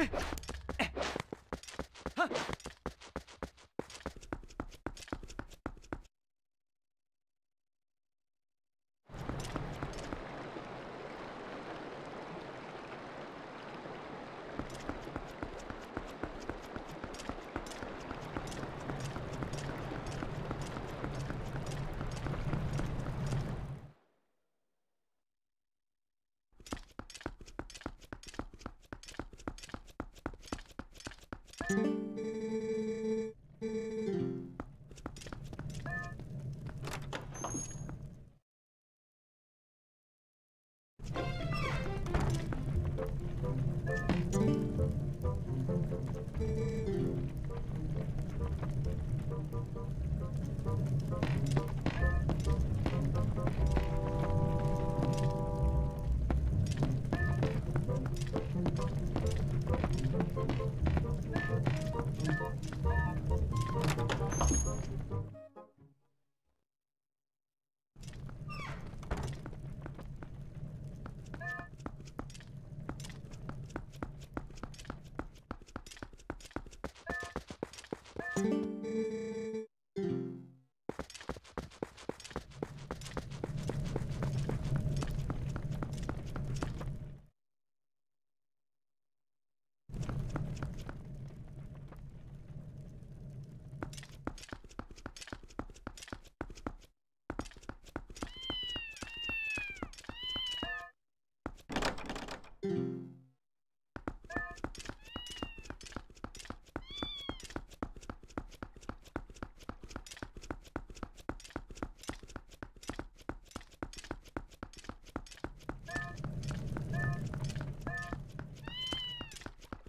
Hey!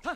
Ha!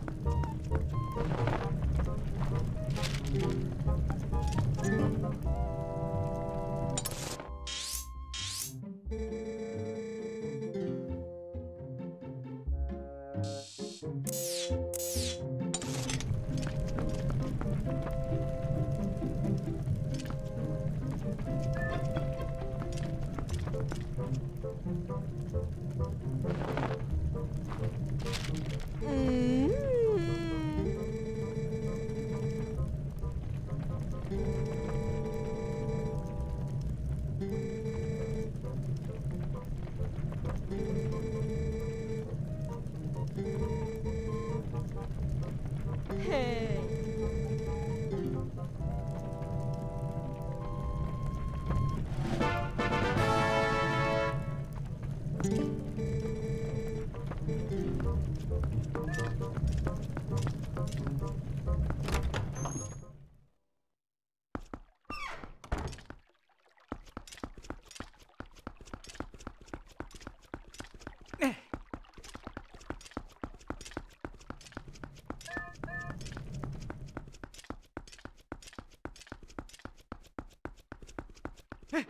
Hey!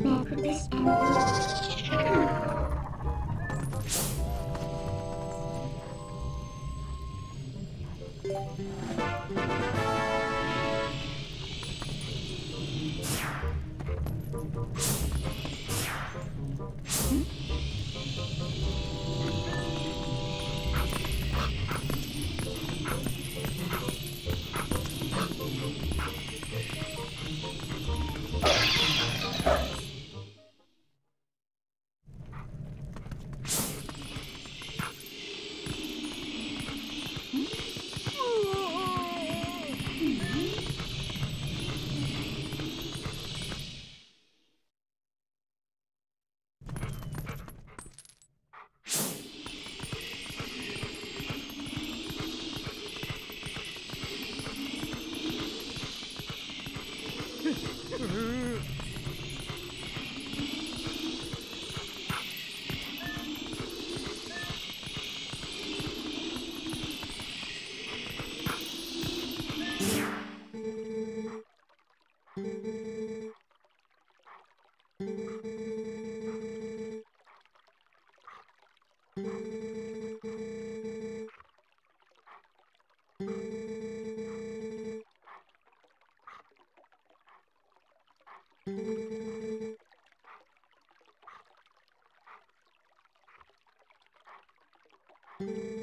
Matt this and Thank you.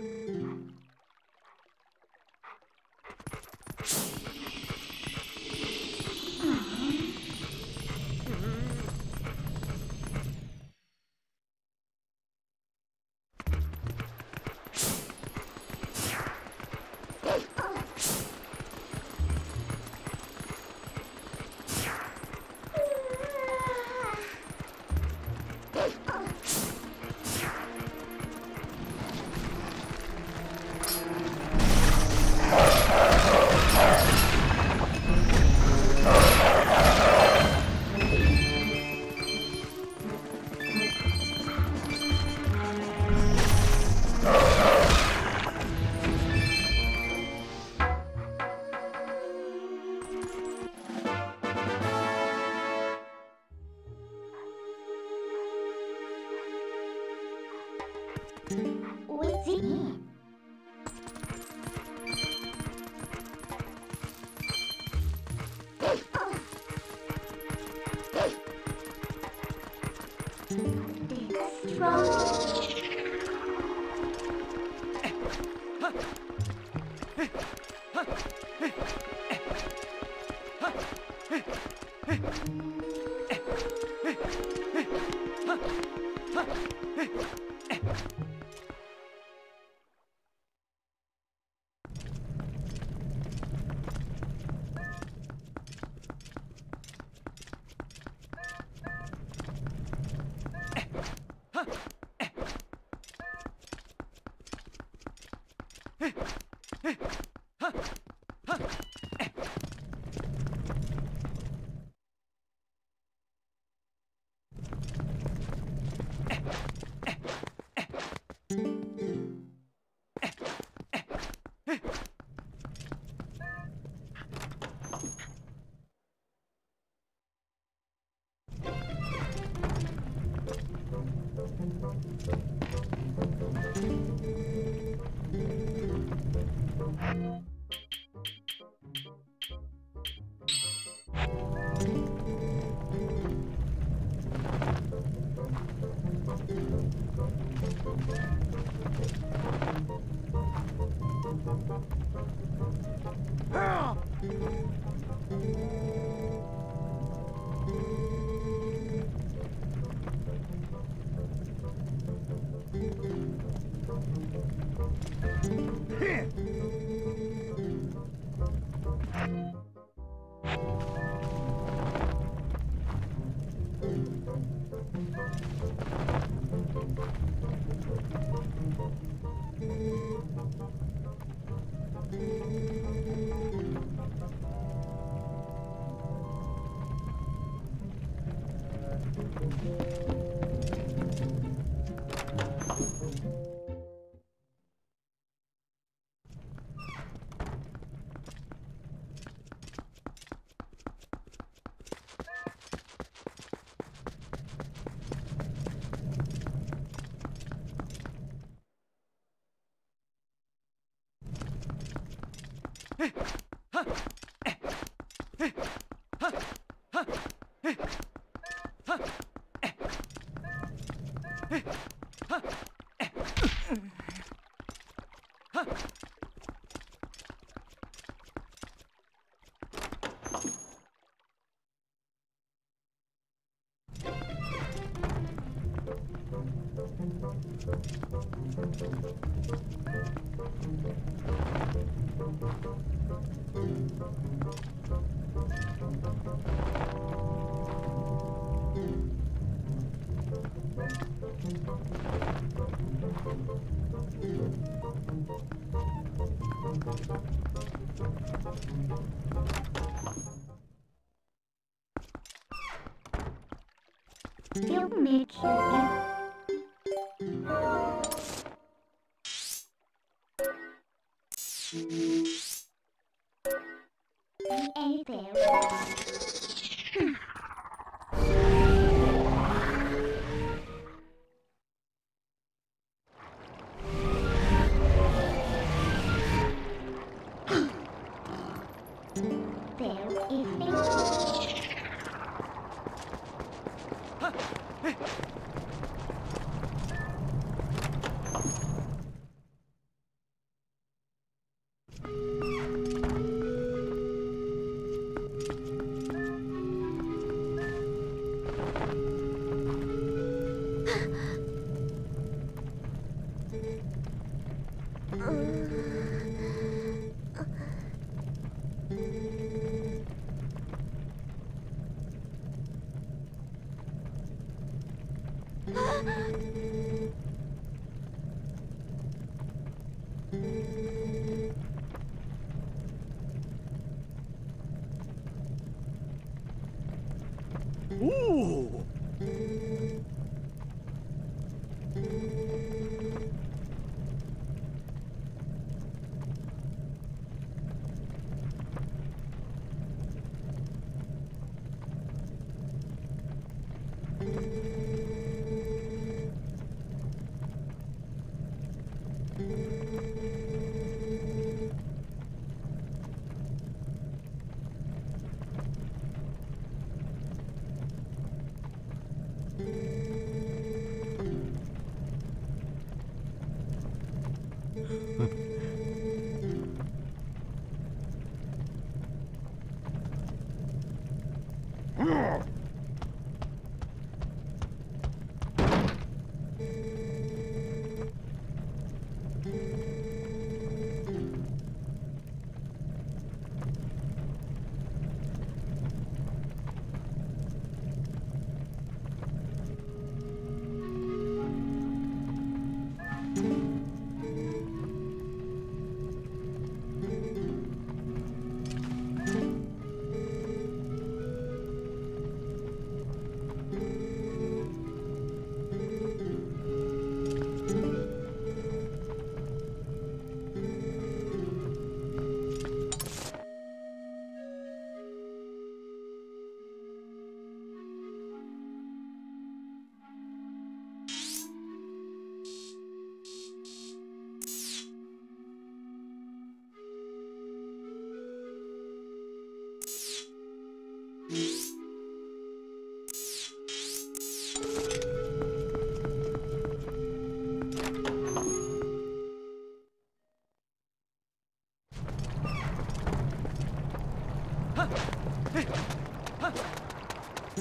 はっはっはっ They'll make you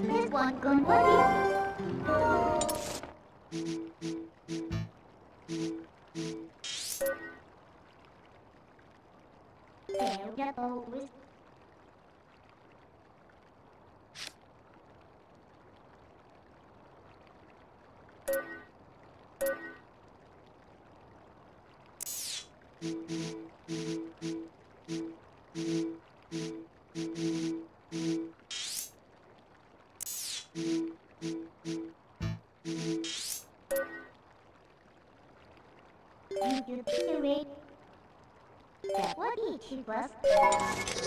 Here's one good buddy. request?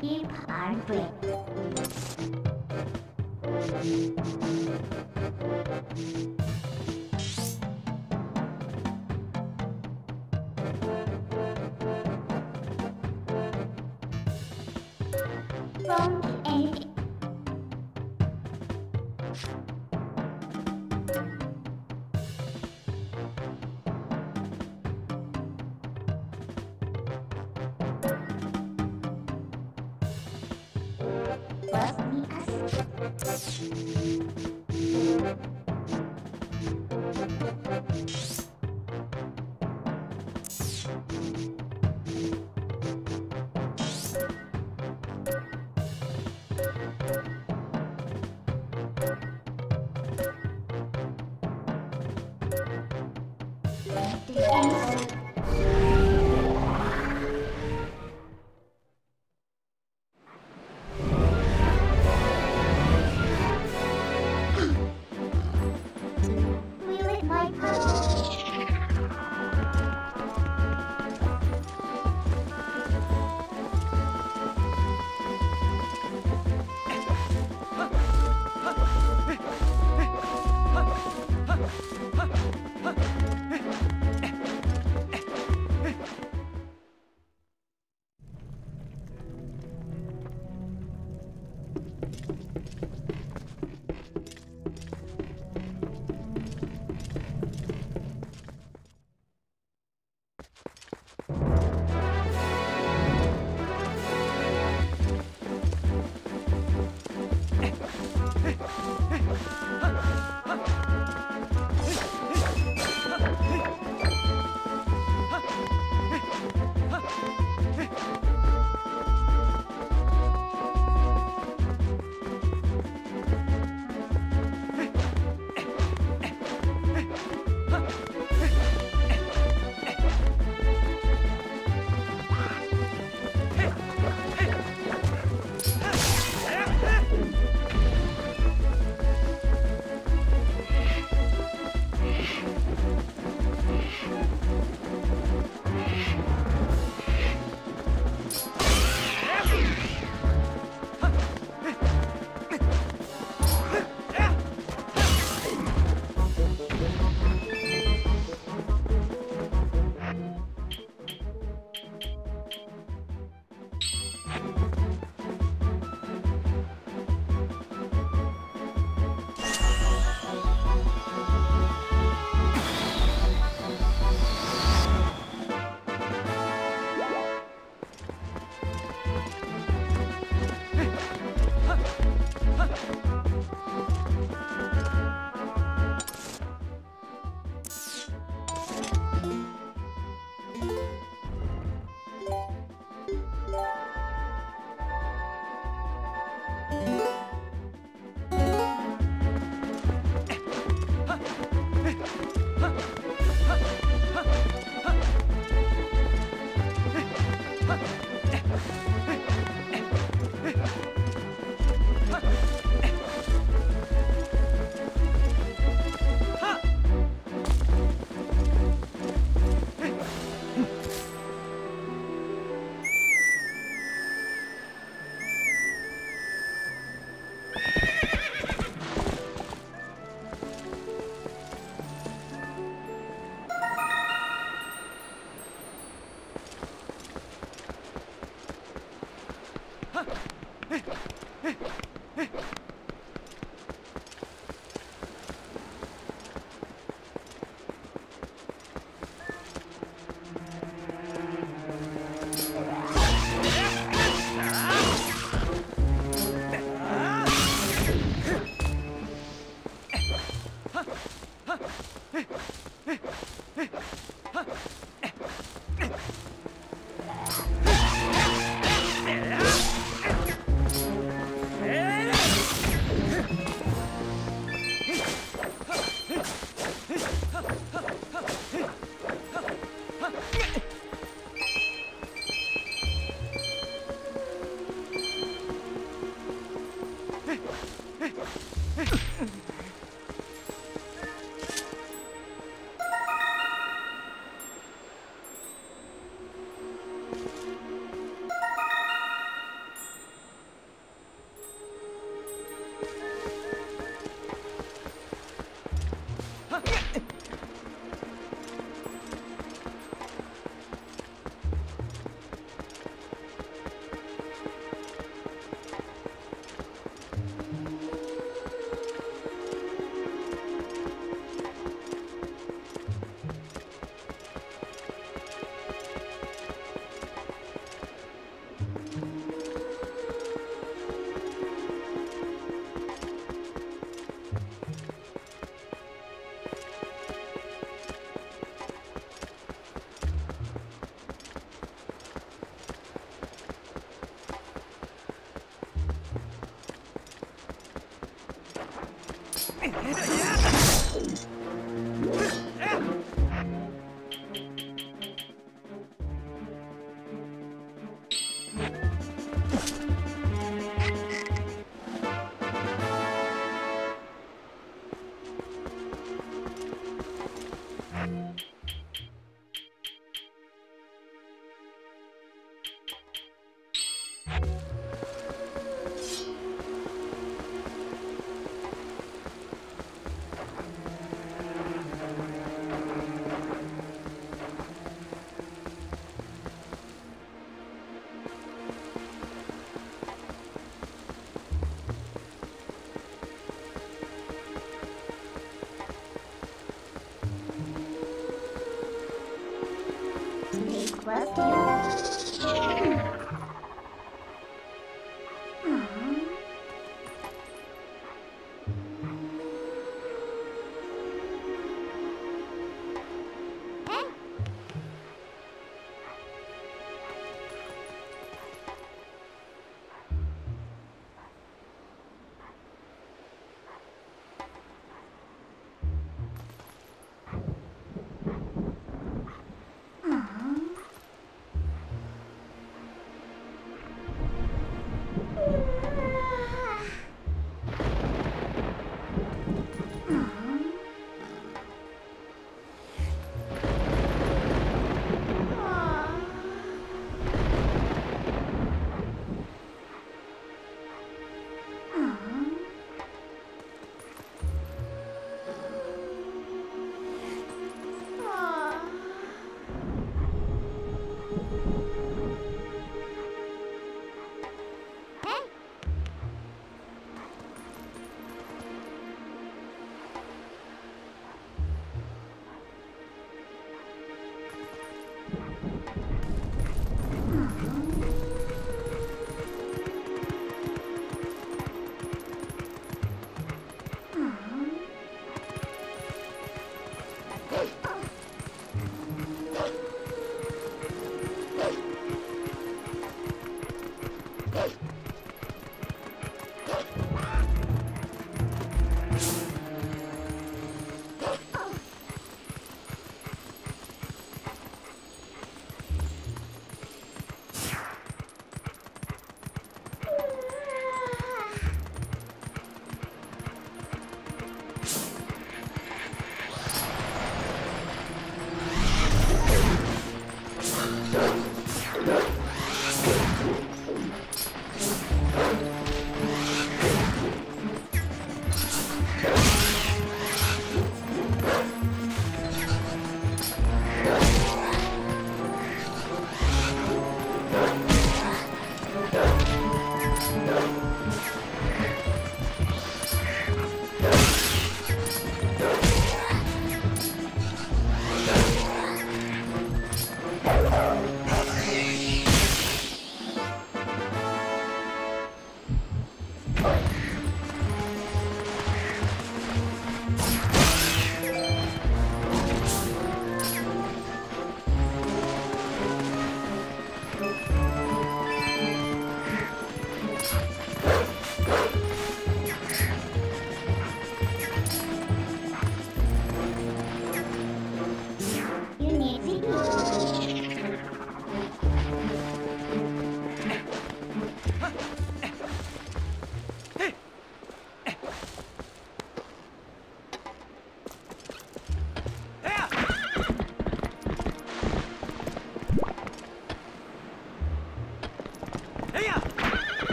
一盘儿饼。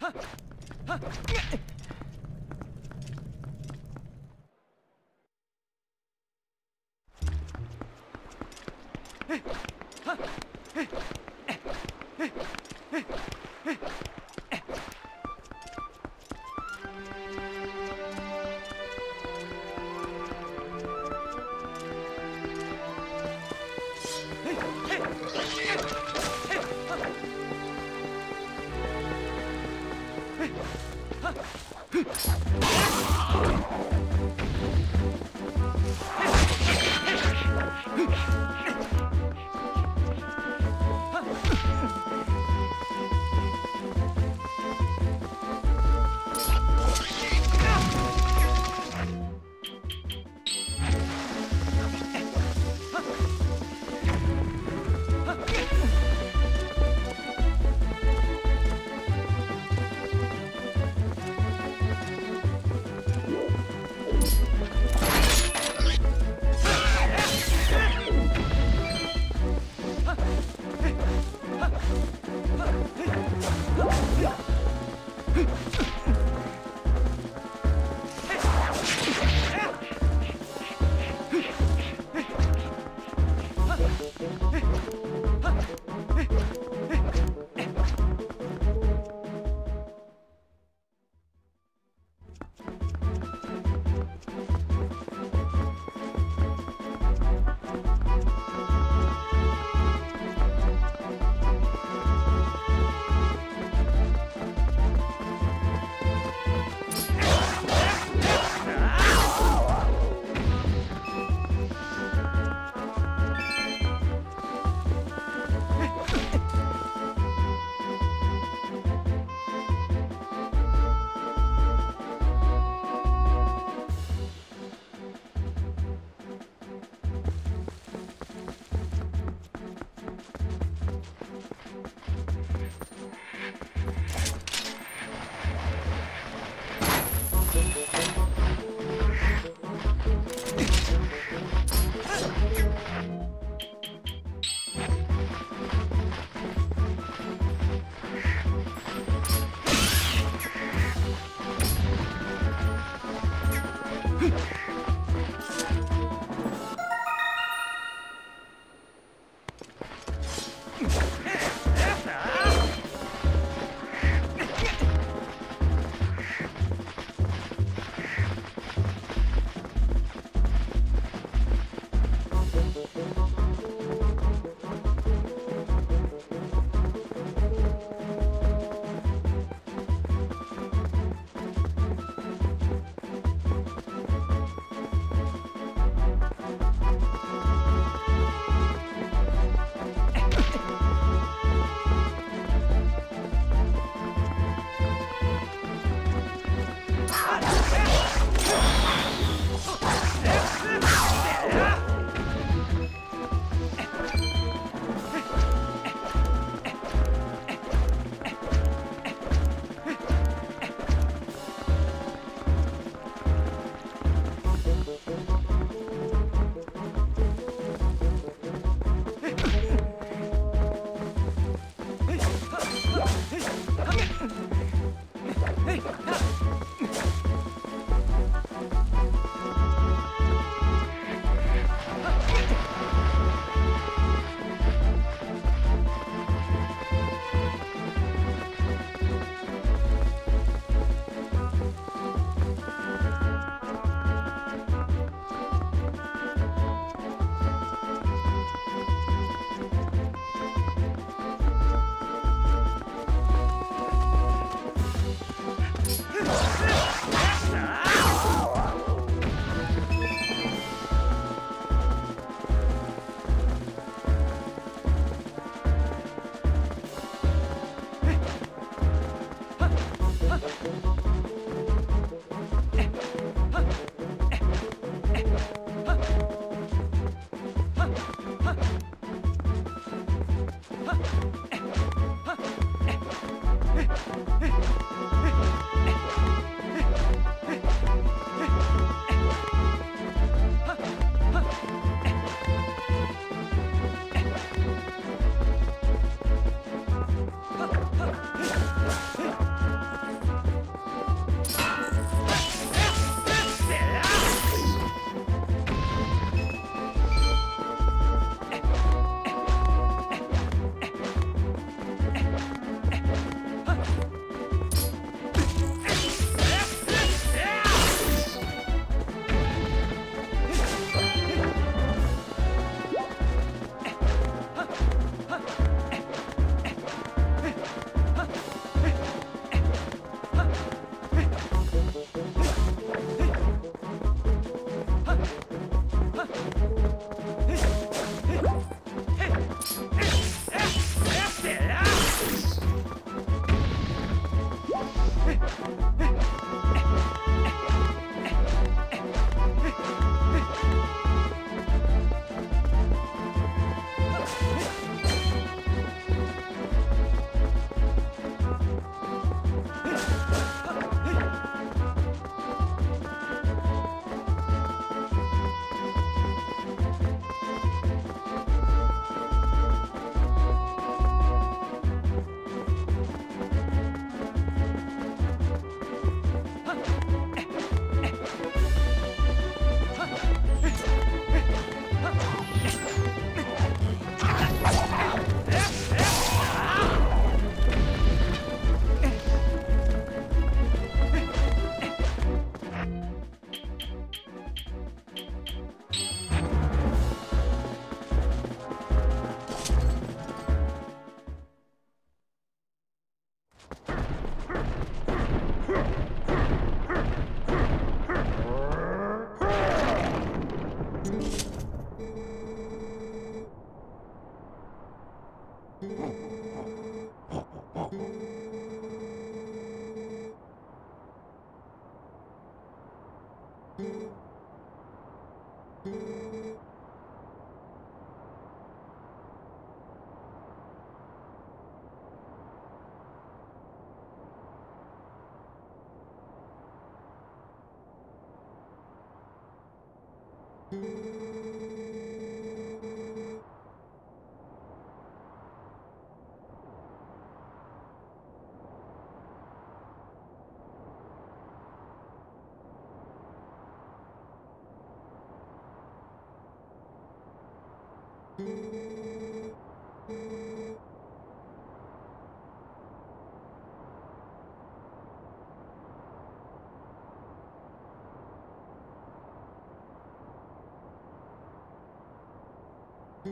Huh? Huh?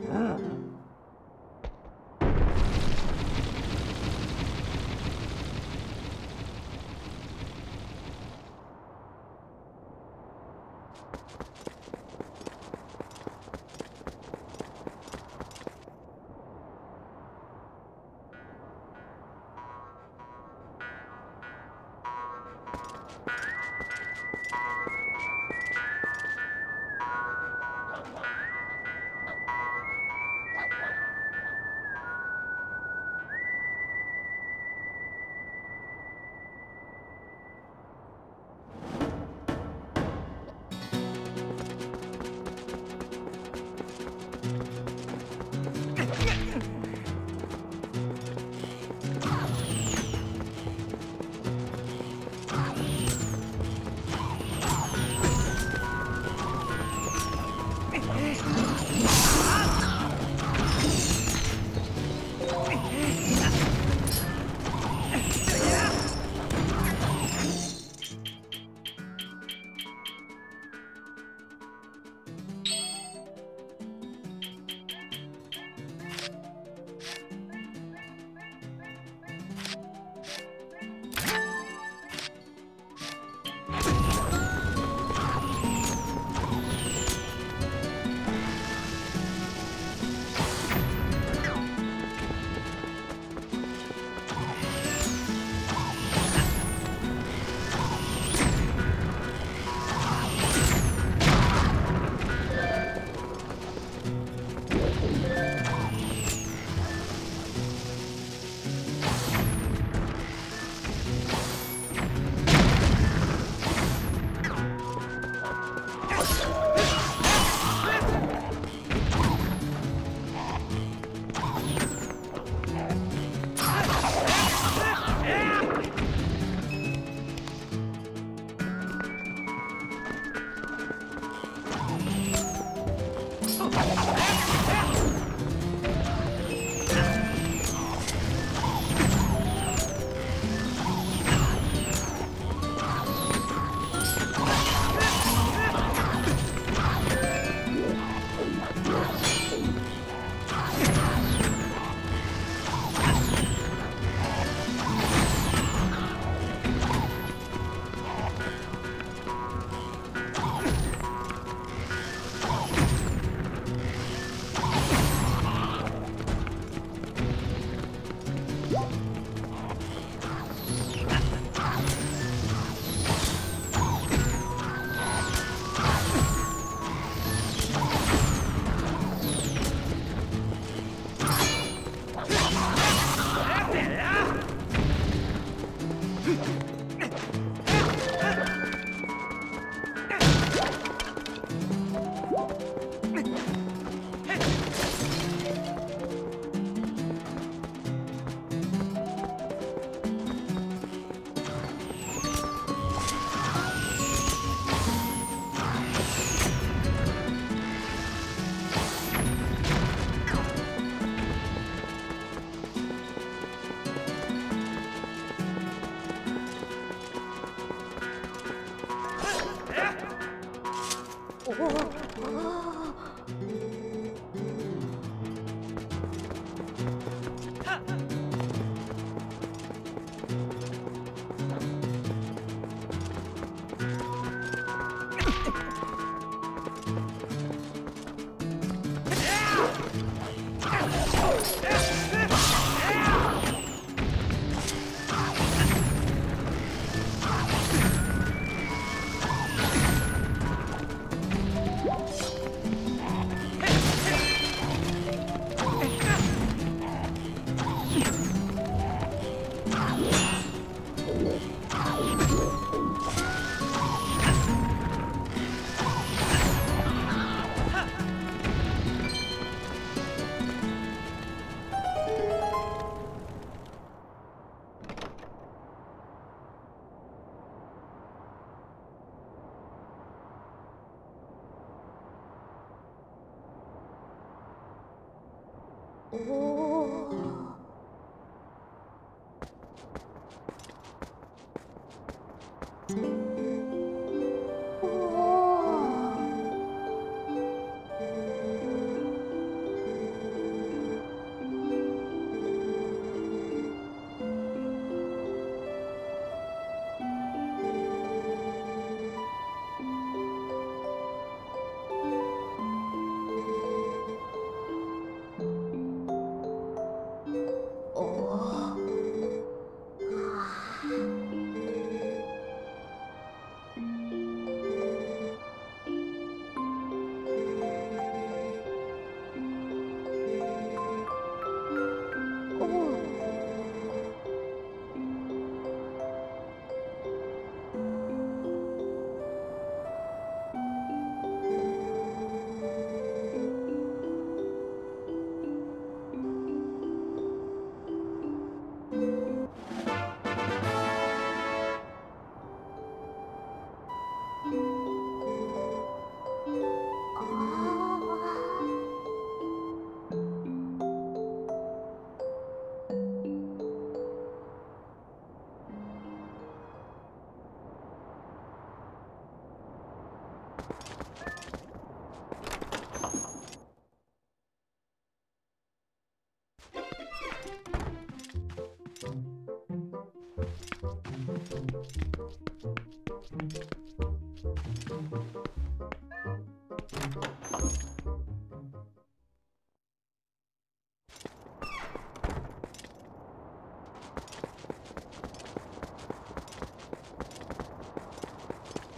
Huh?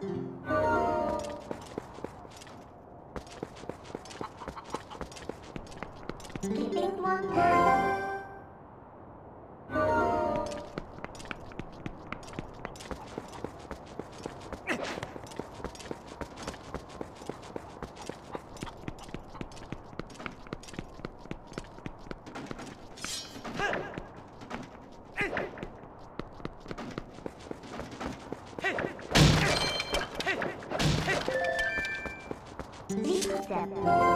Keeping one Chapter.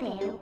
tiểu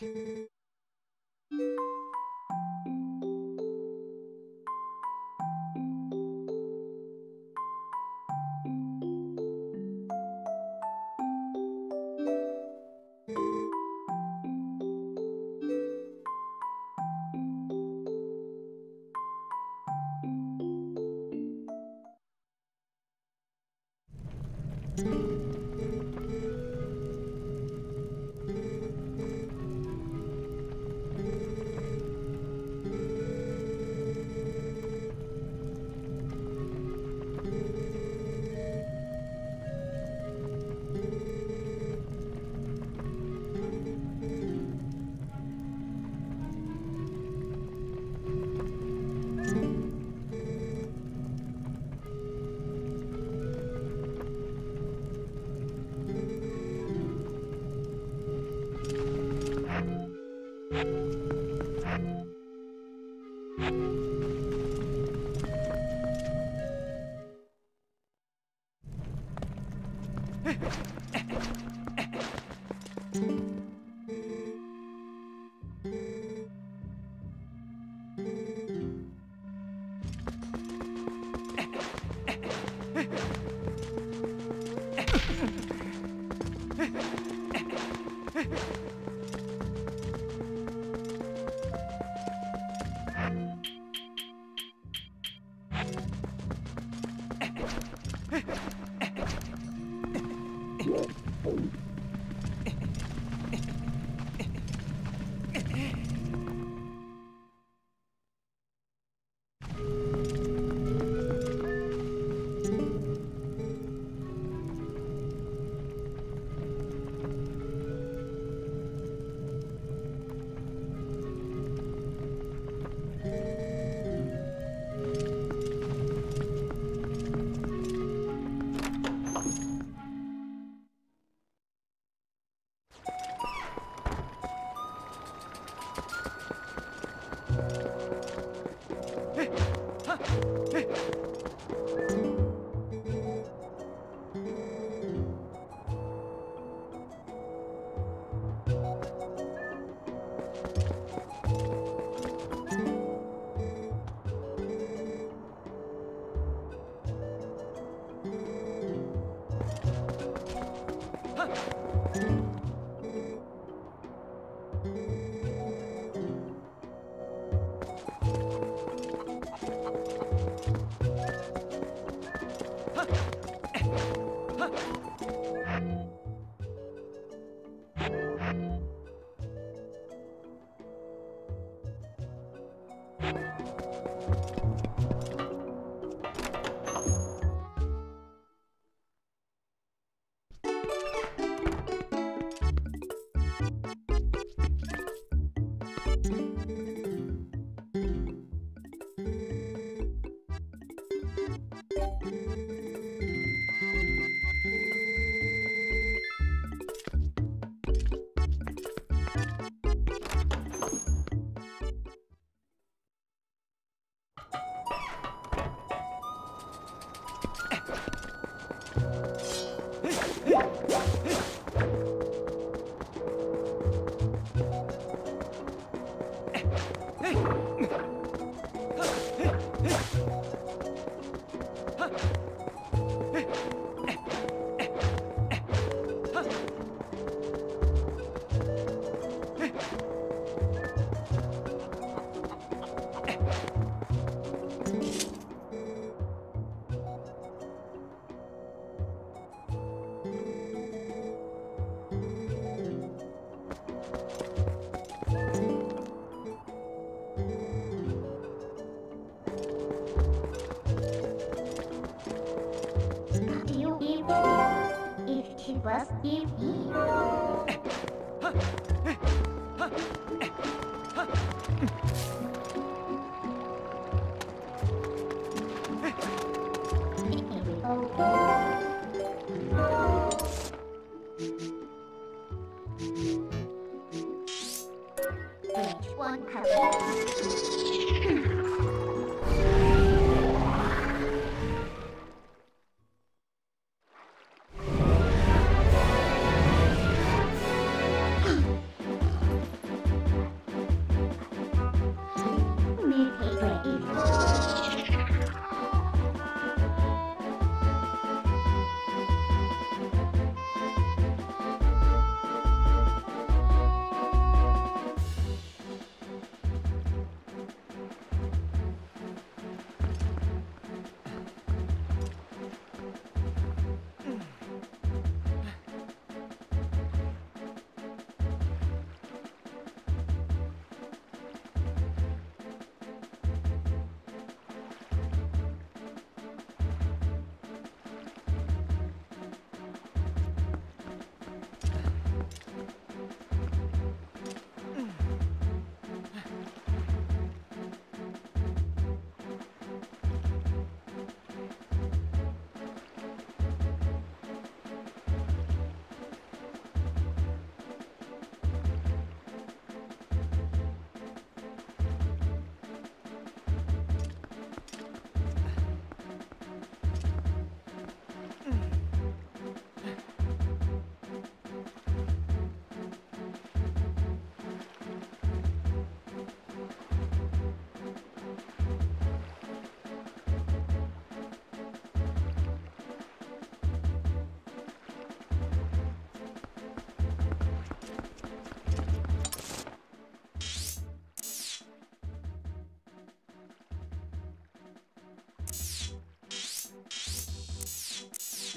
you bus team E.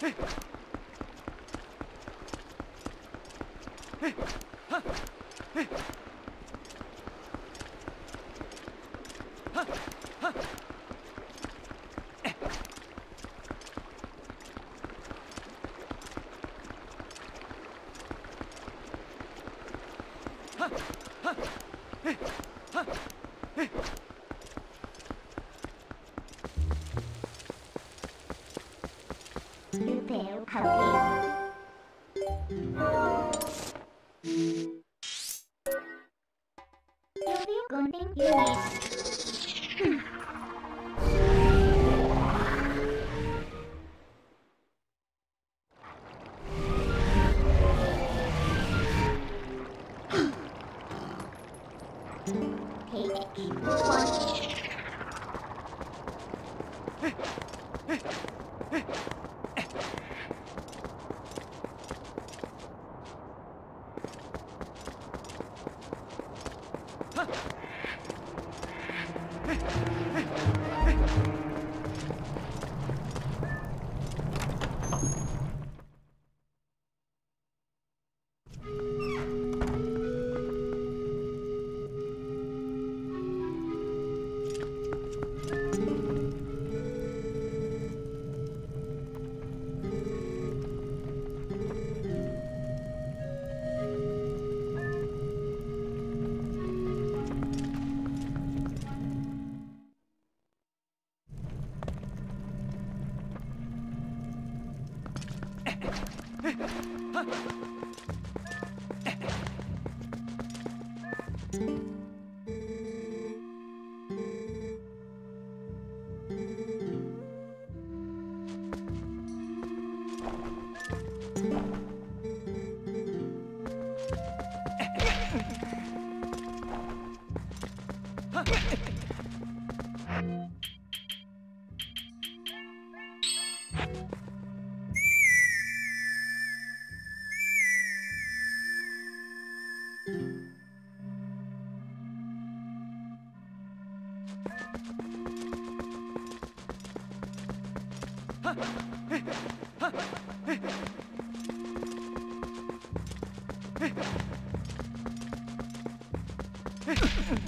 Hey! Kẹo 啡 This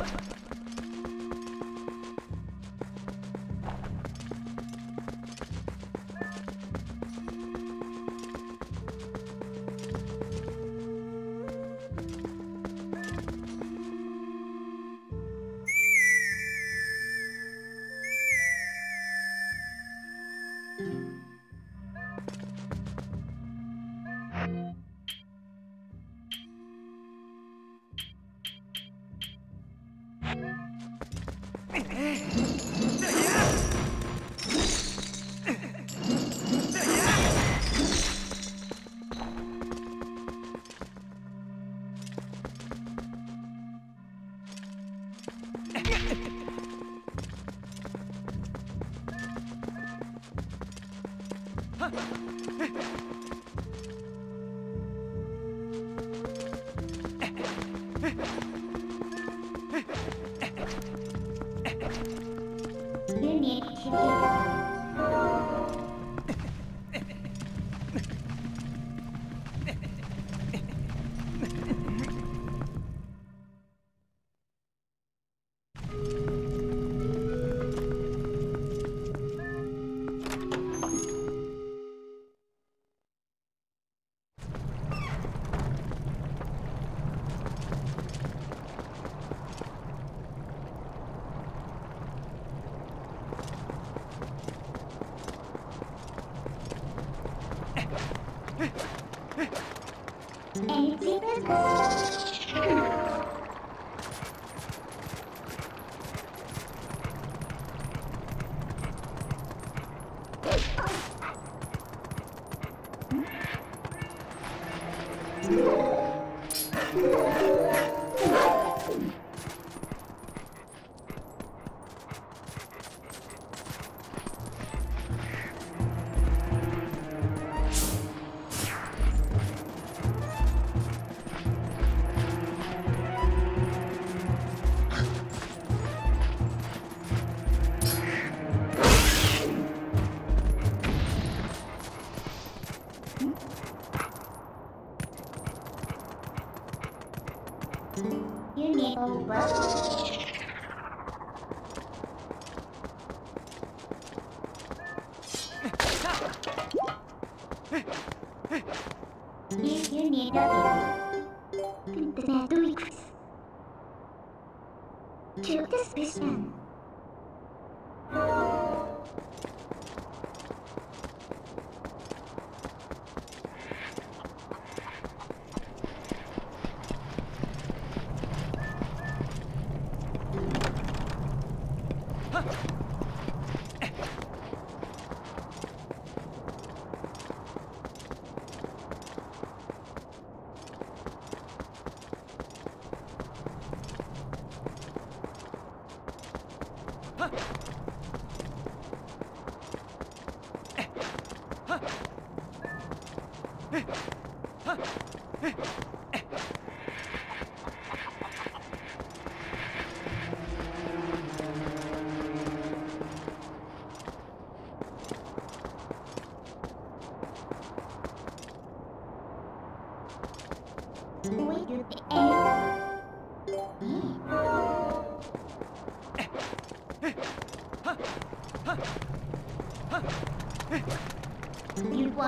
Thank you. えっ!?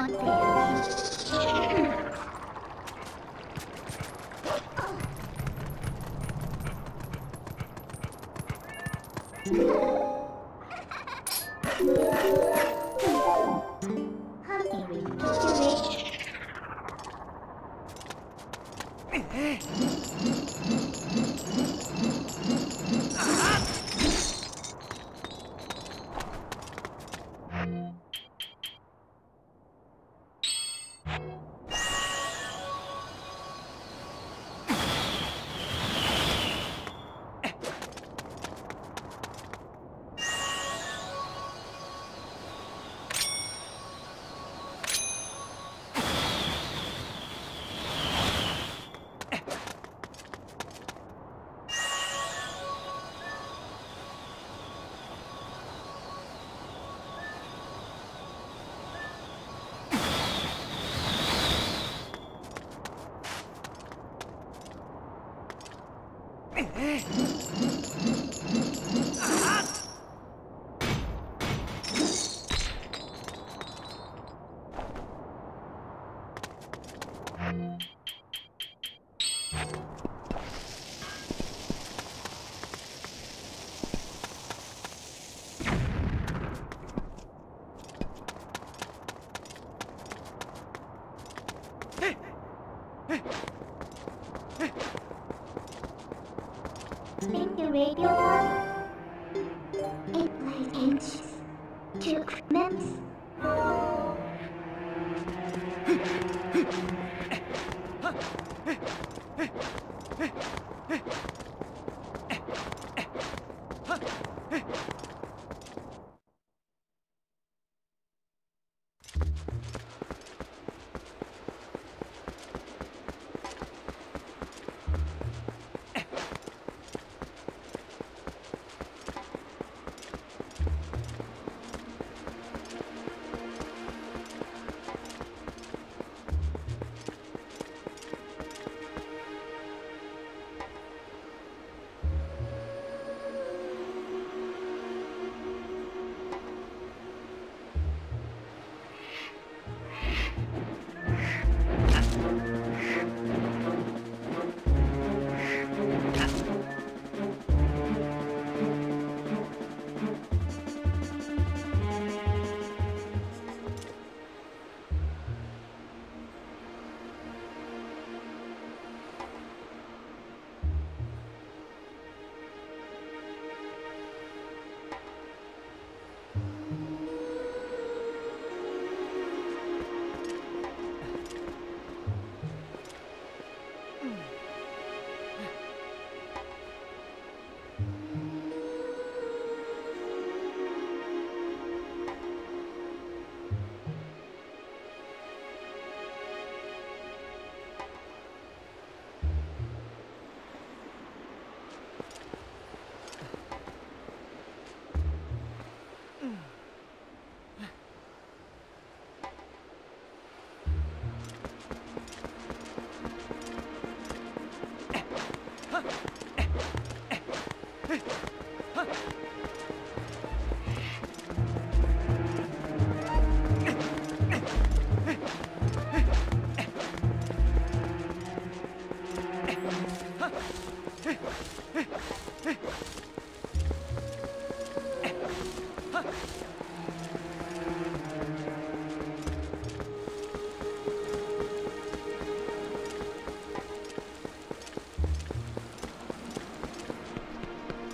Want this? radio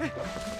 Ha ha ha!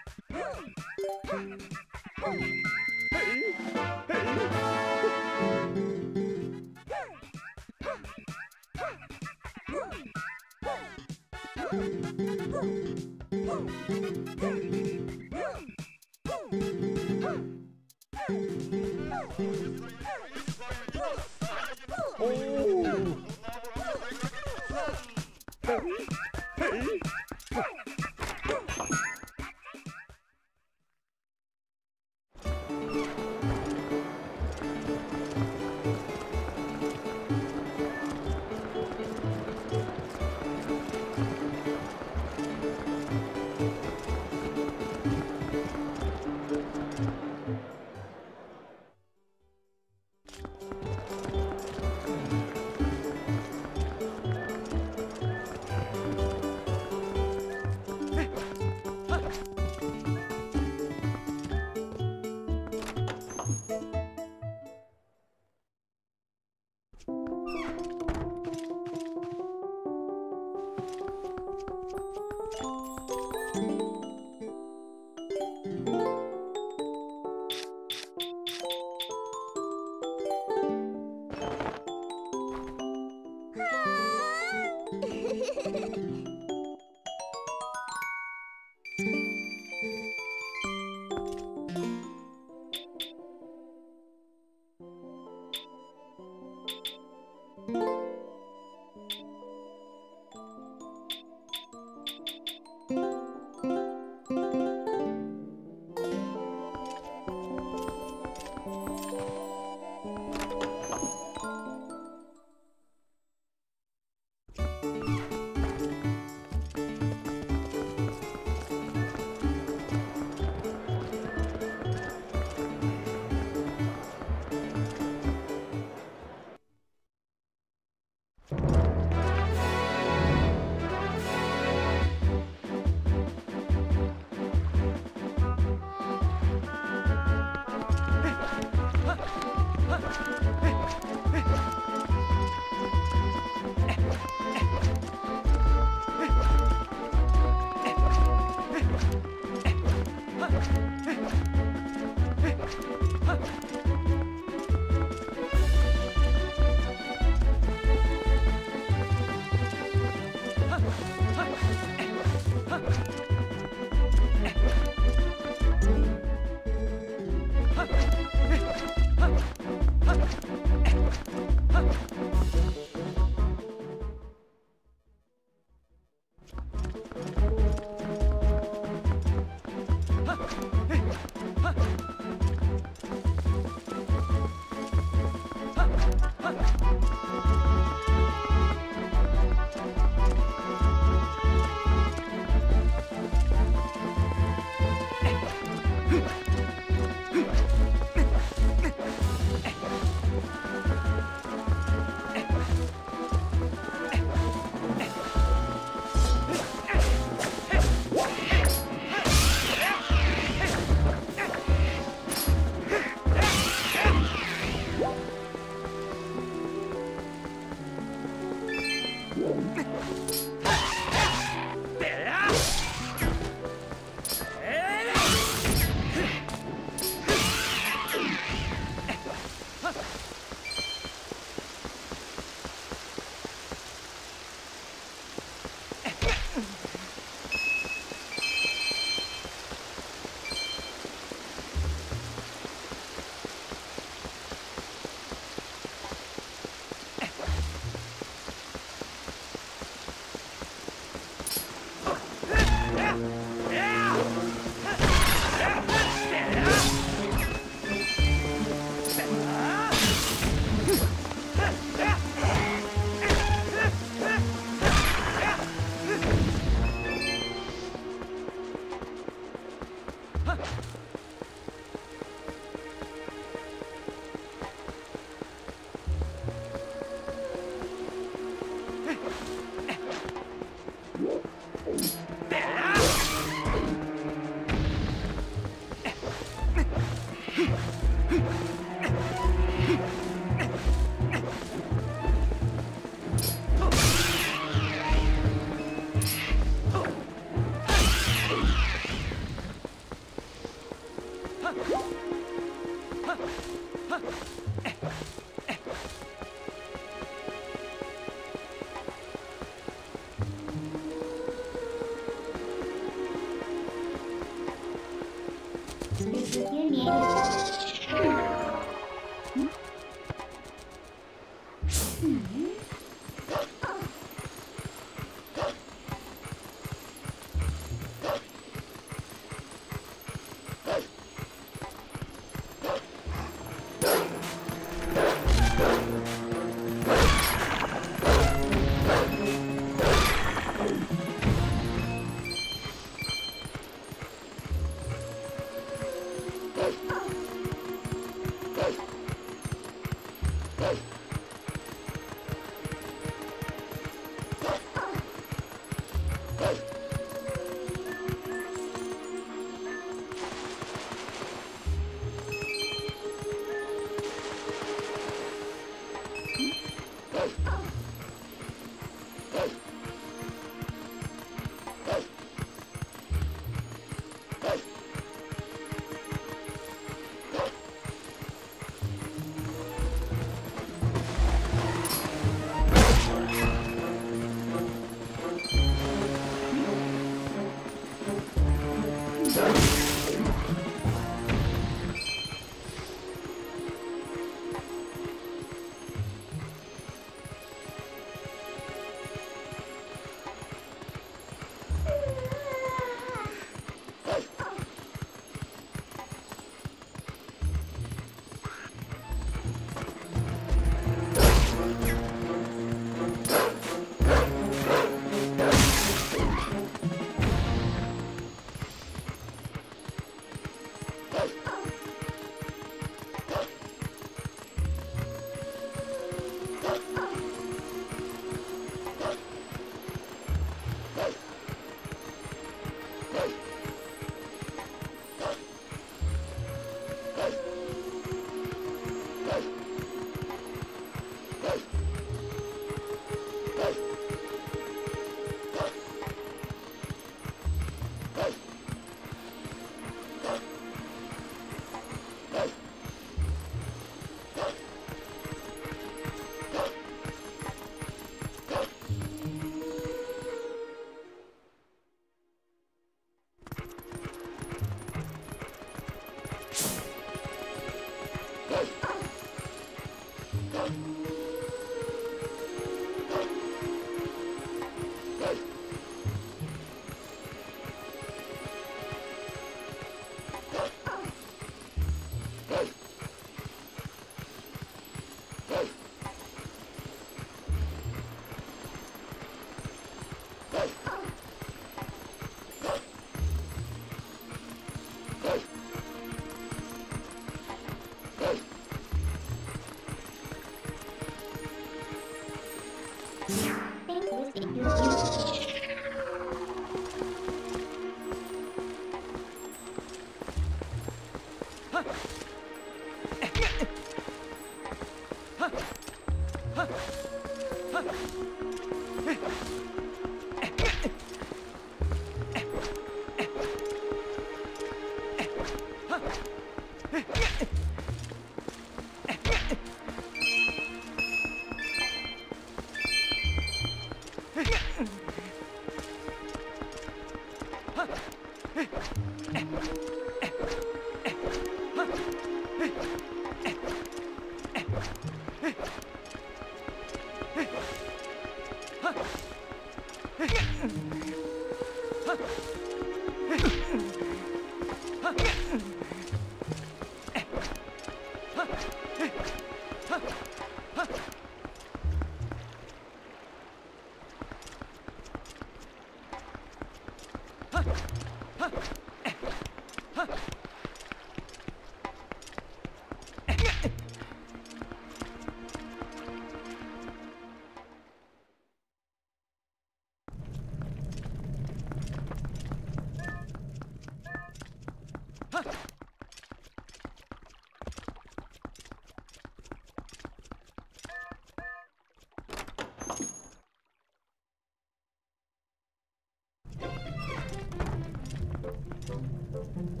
Thank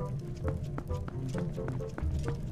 you.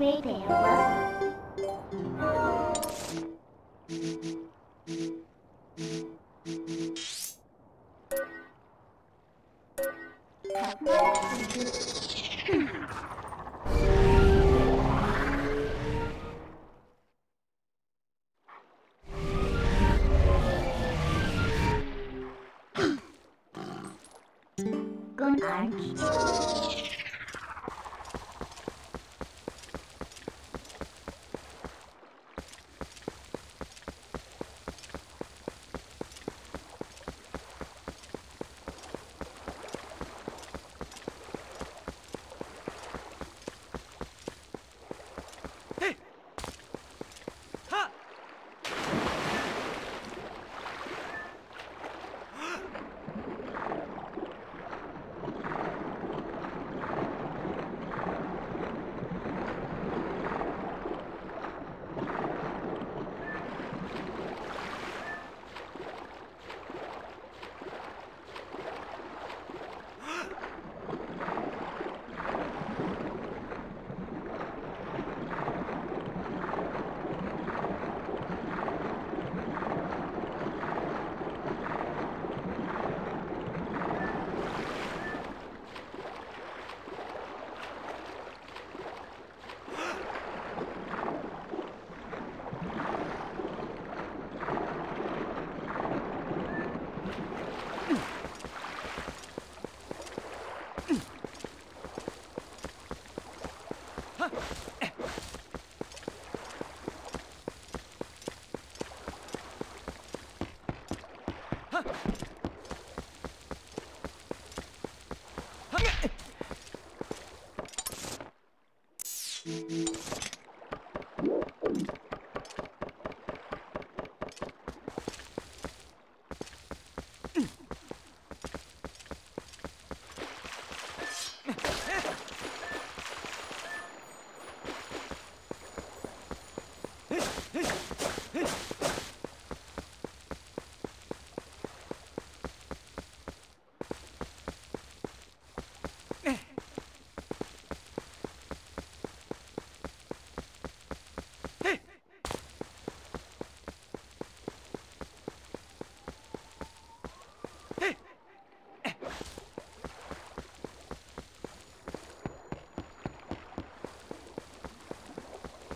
Good night.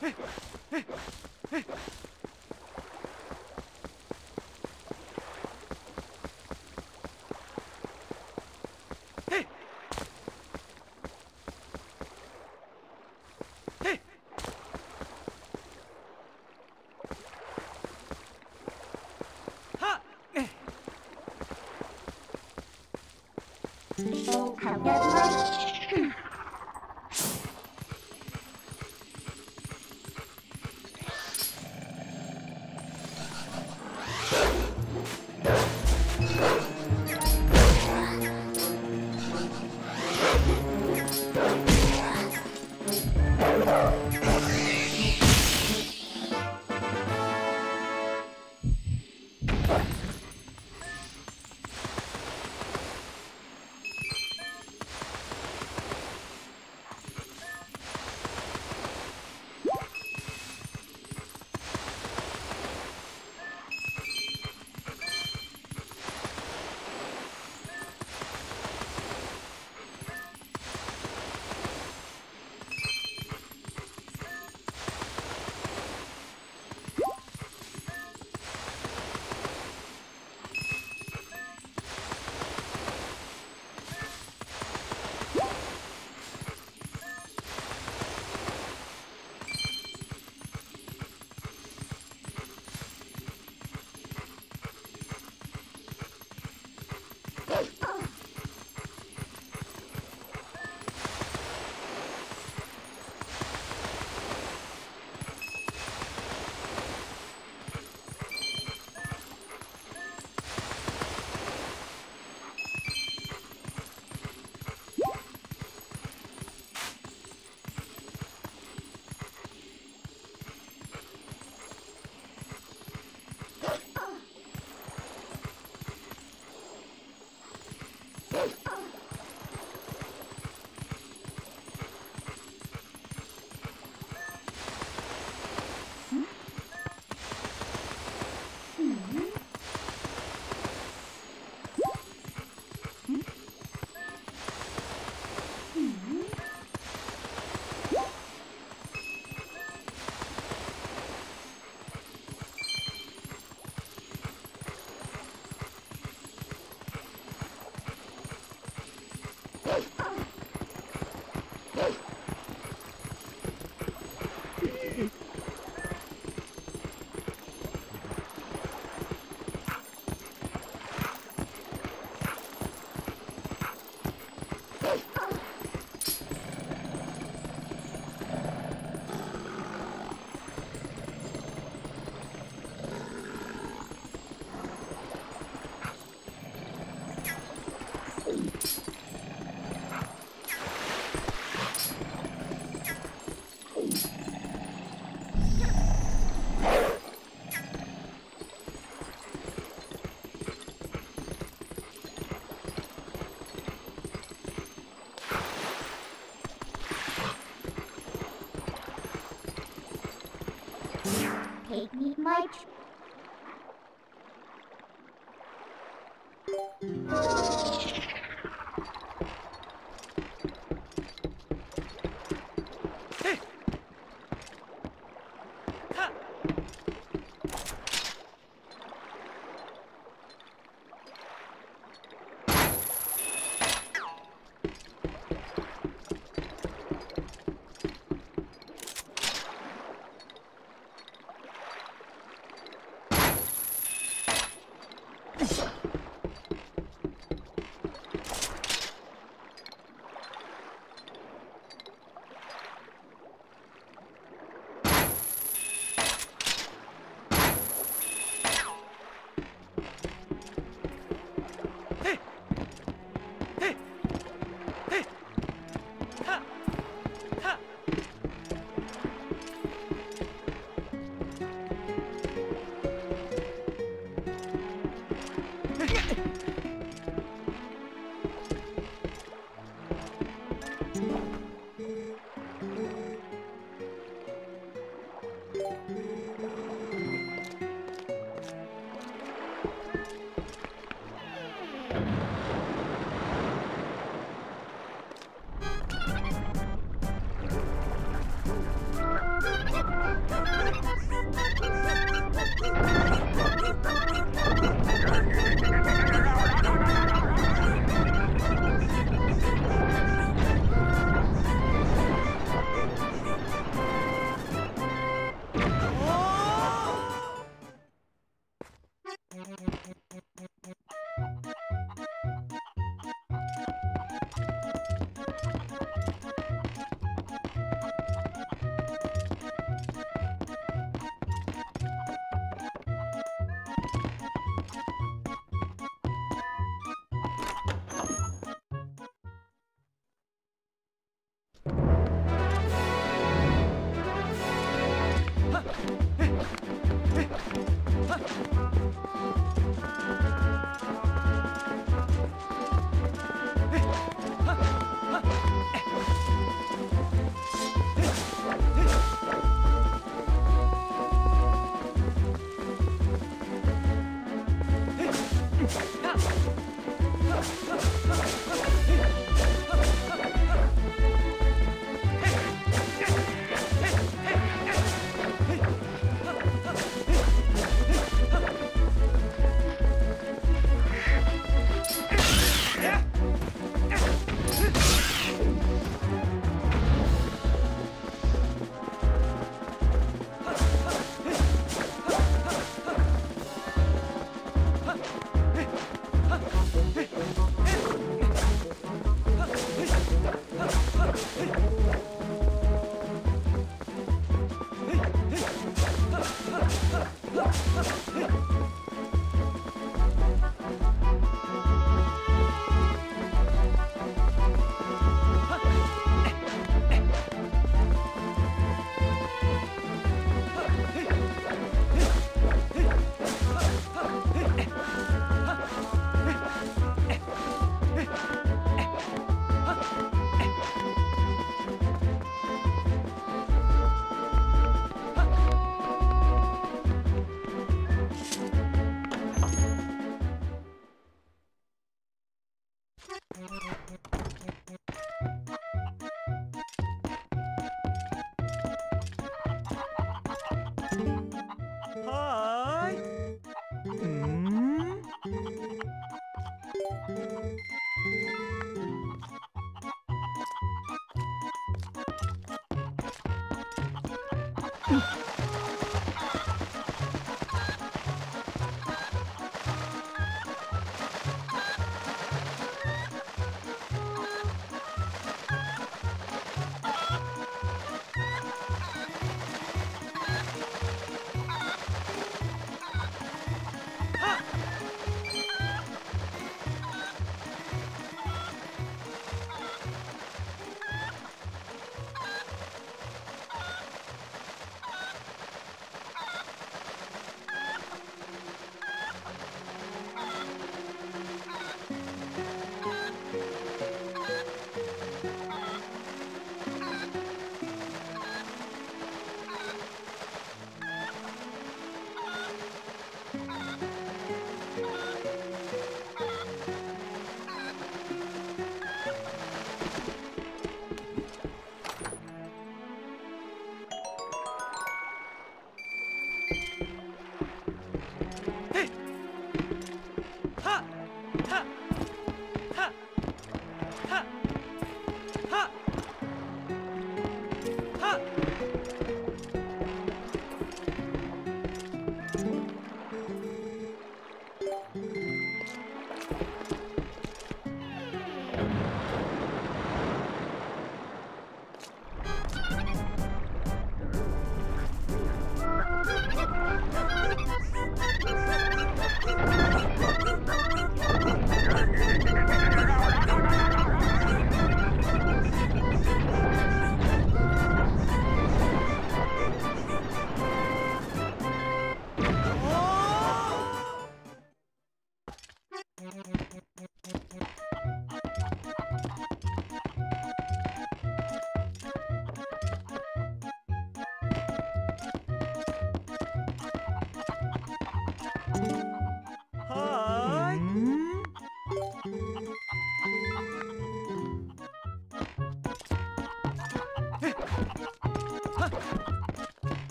Good arch. Oh,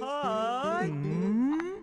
Hi. Hmm?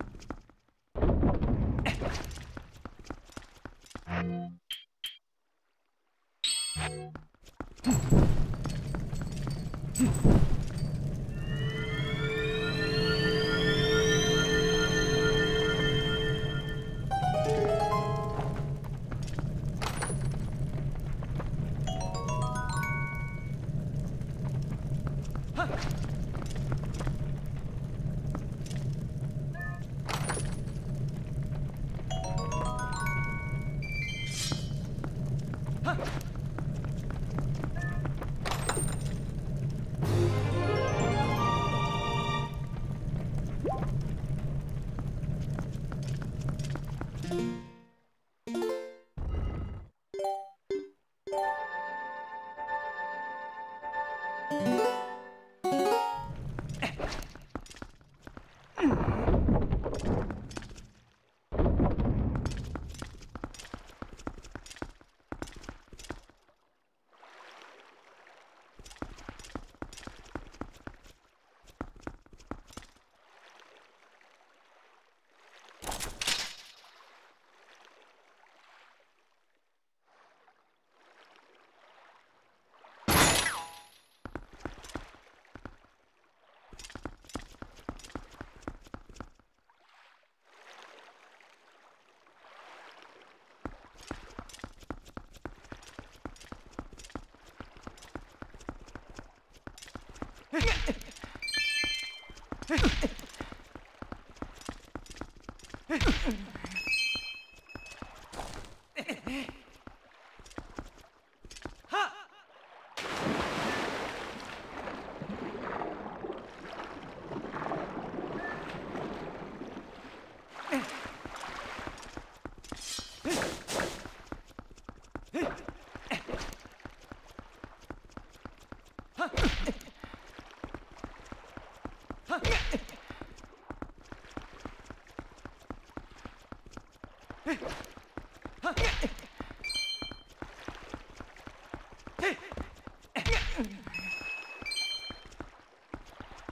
Hey!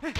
Huh!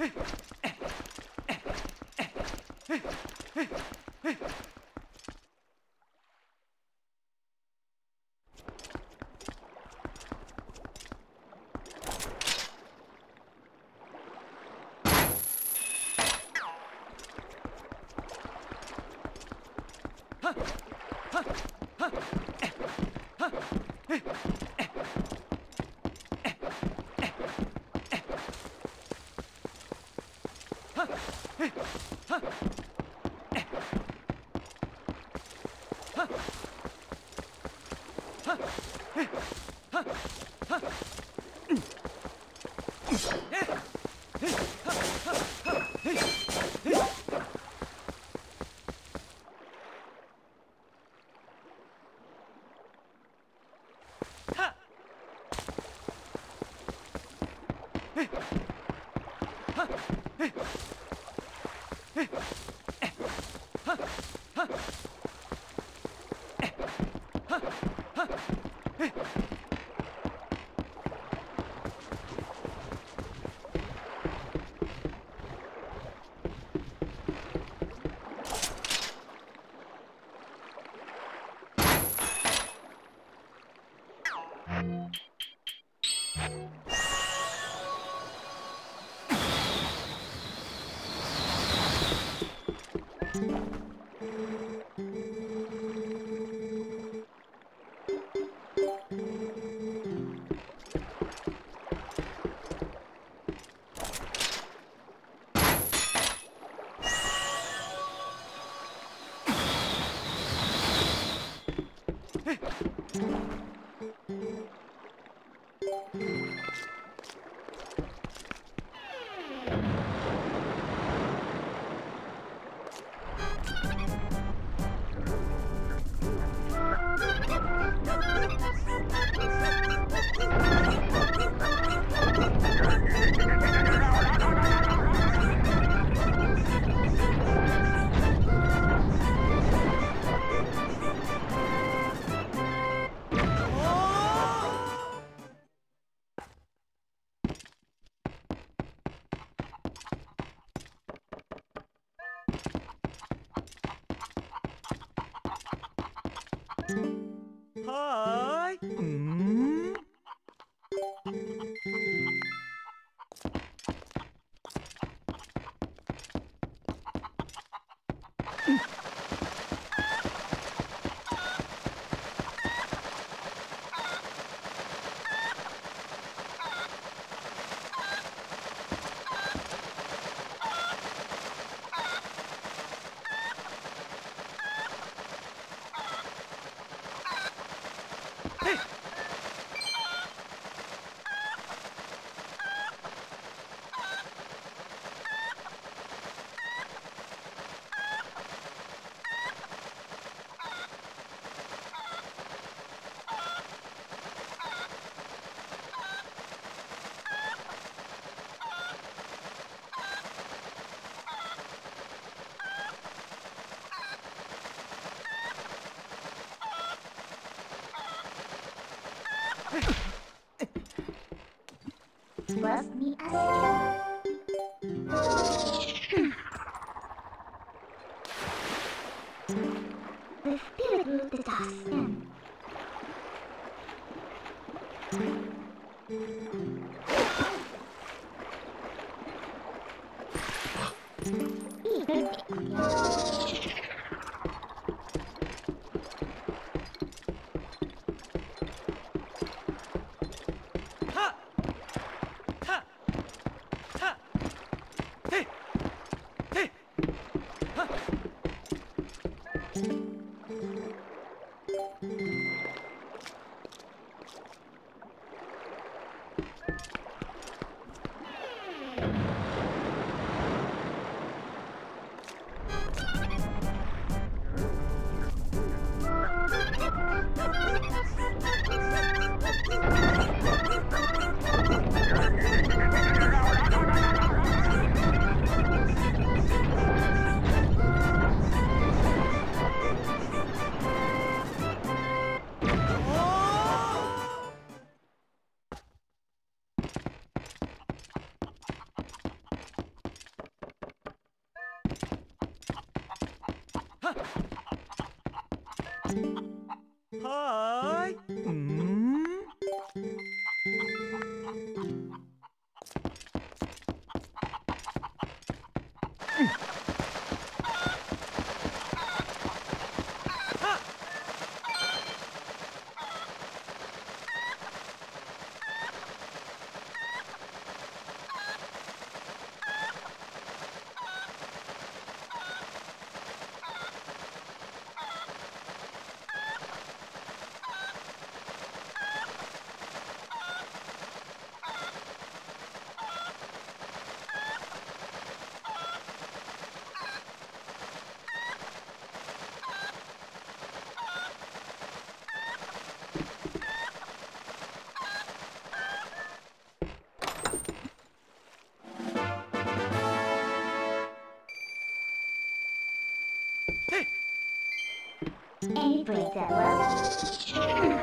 えっえっえっ嘿っ Less any break that well.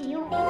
Do you?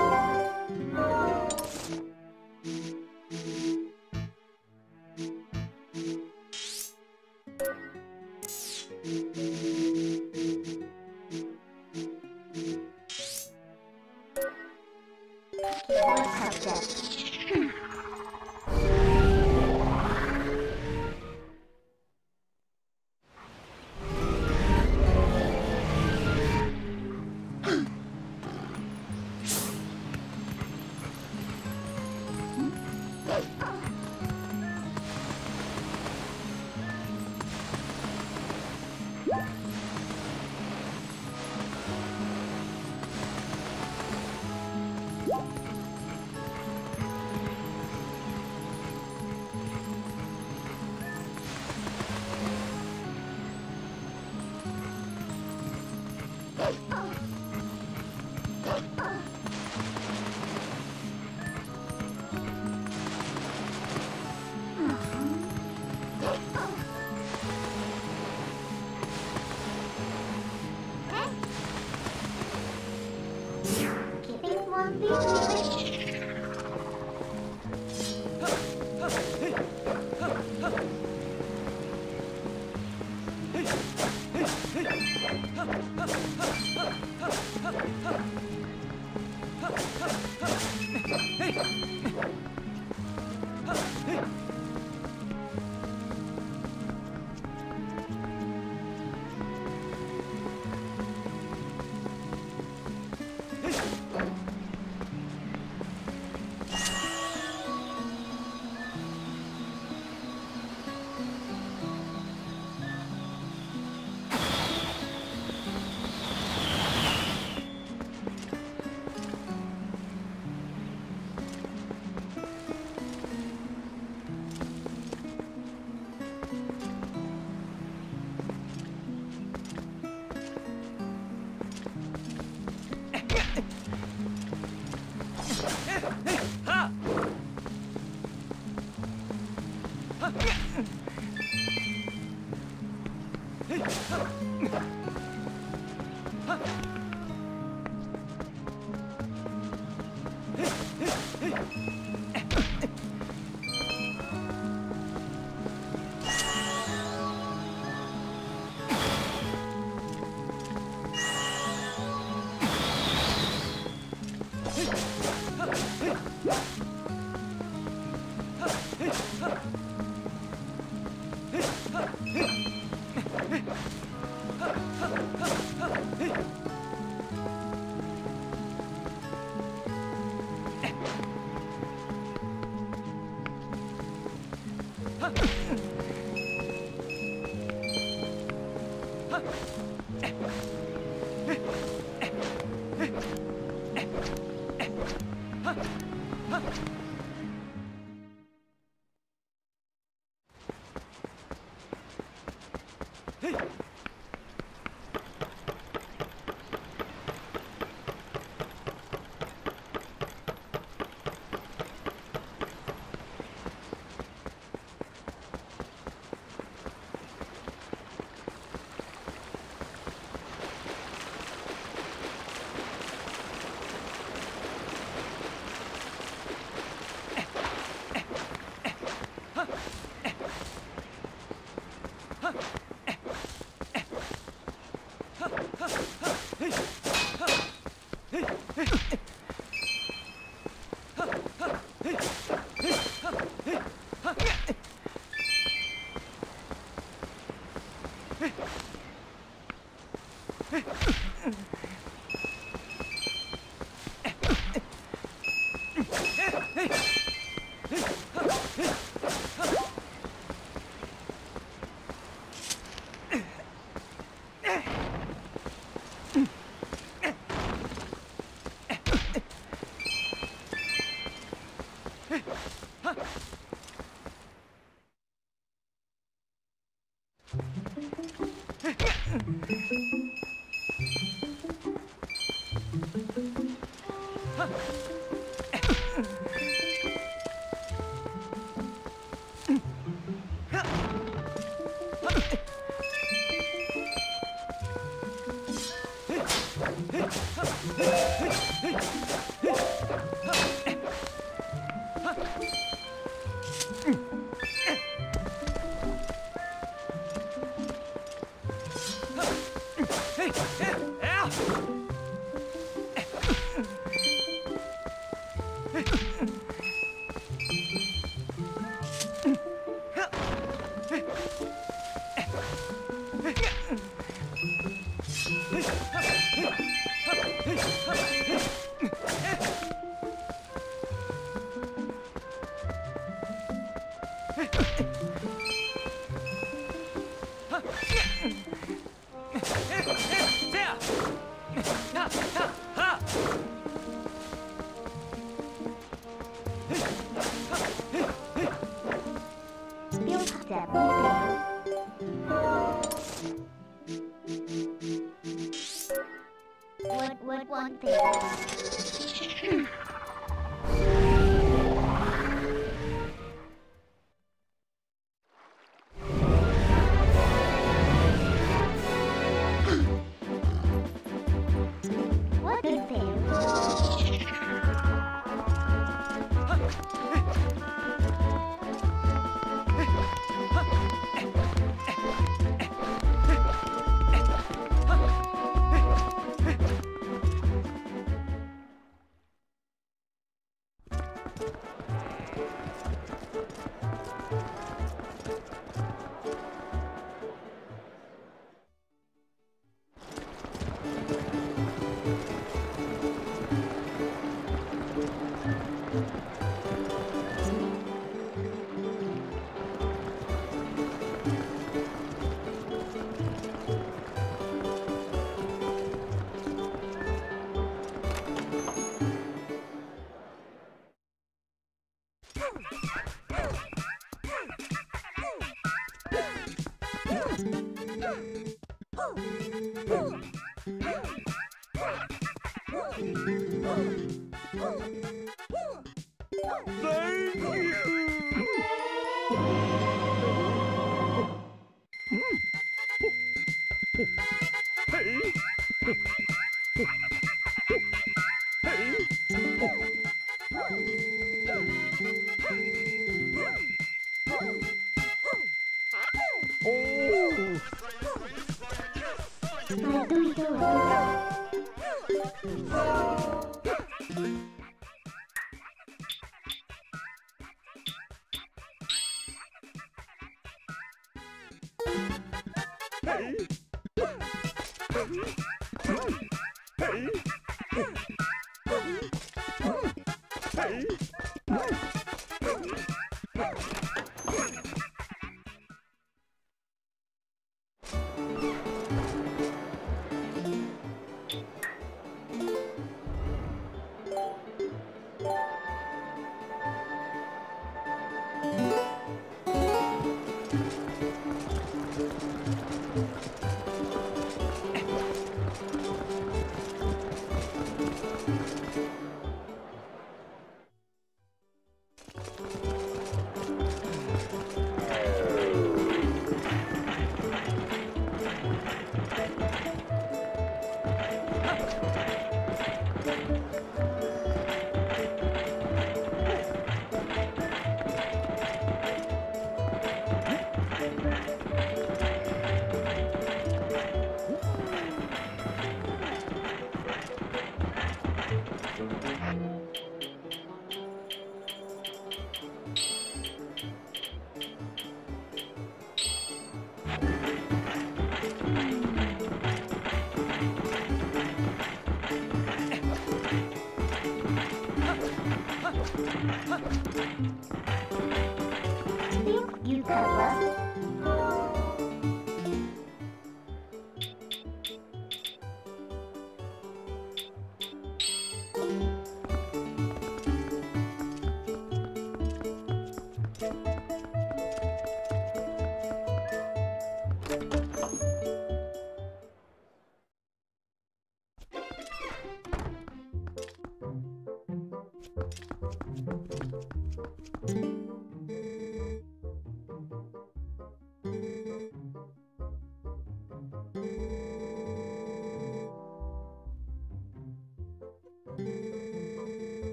Ha! Hey.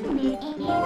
Mm-hmm.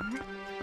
Música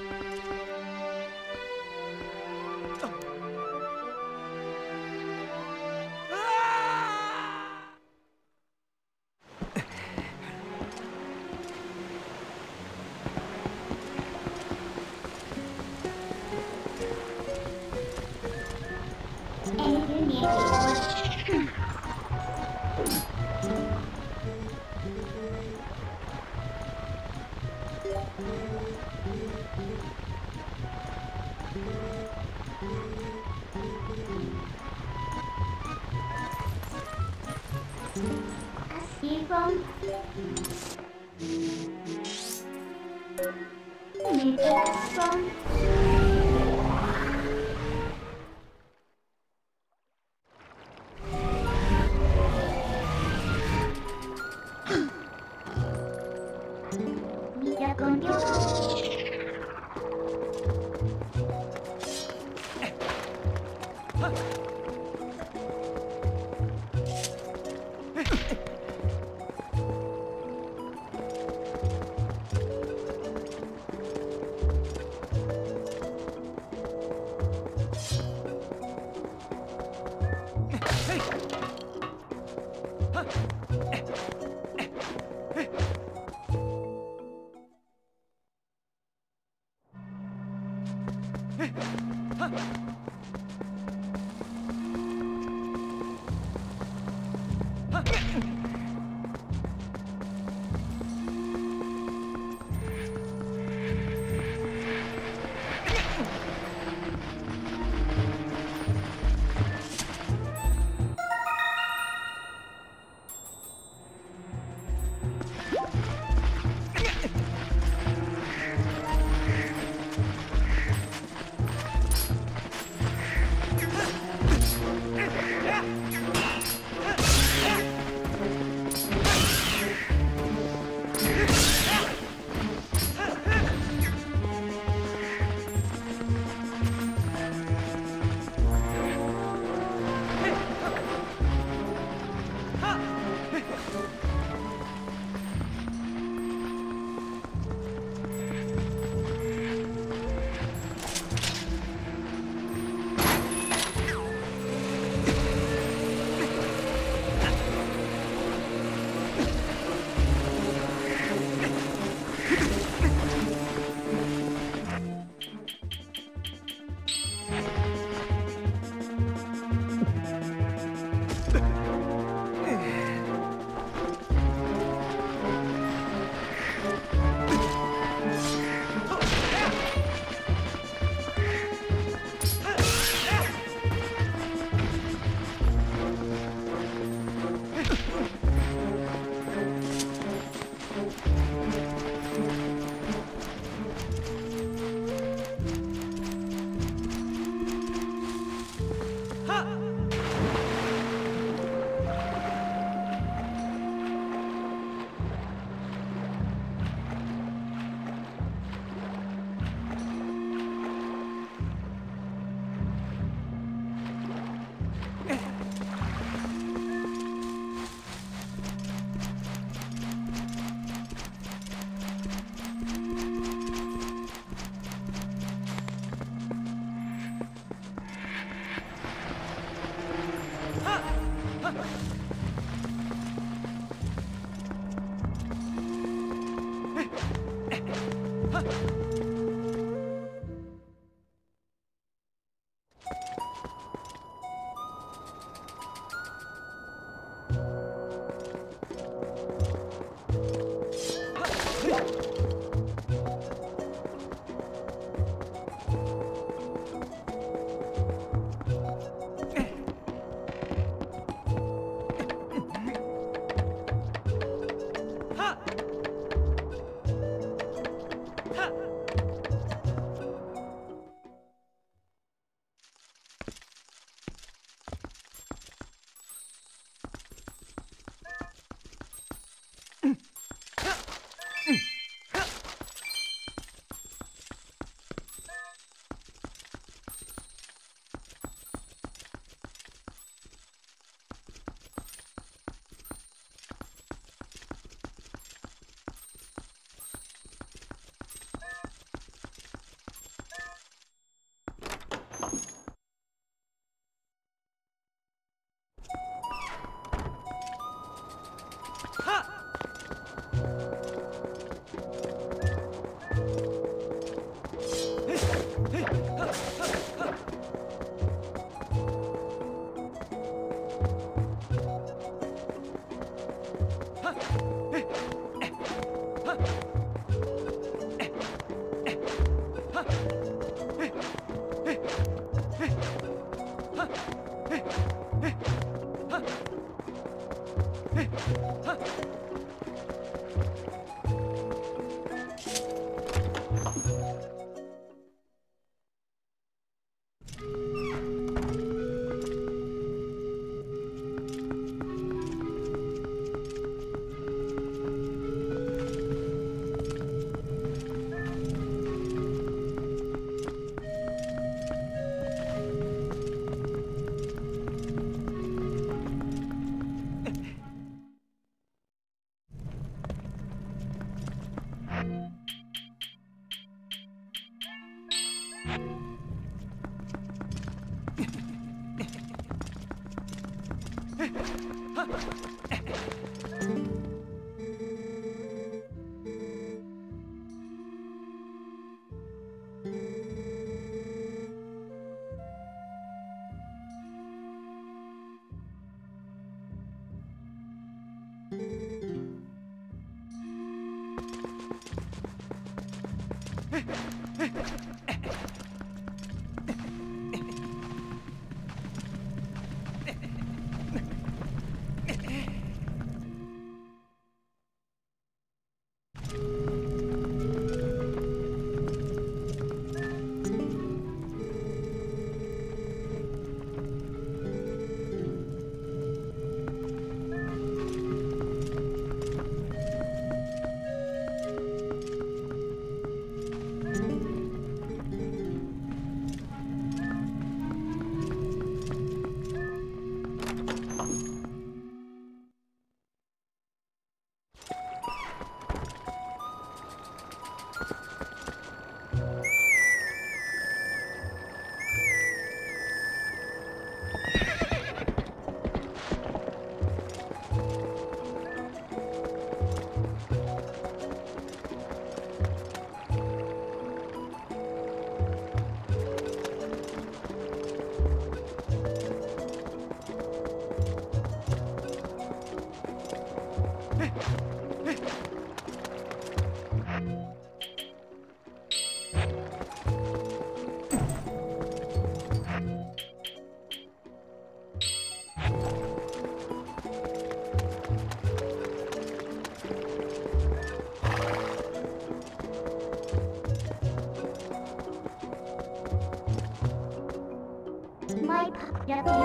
Ah! Yeah.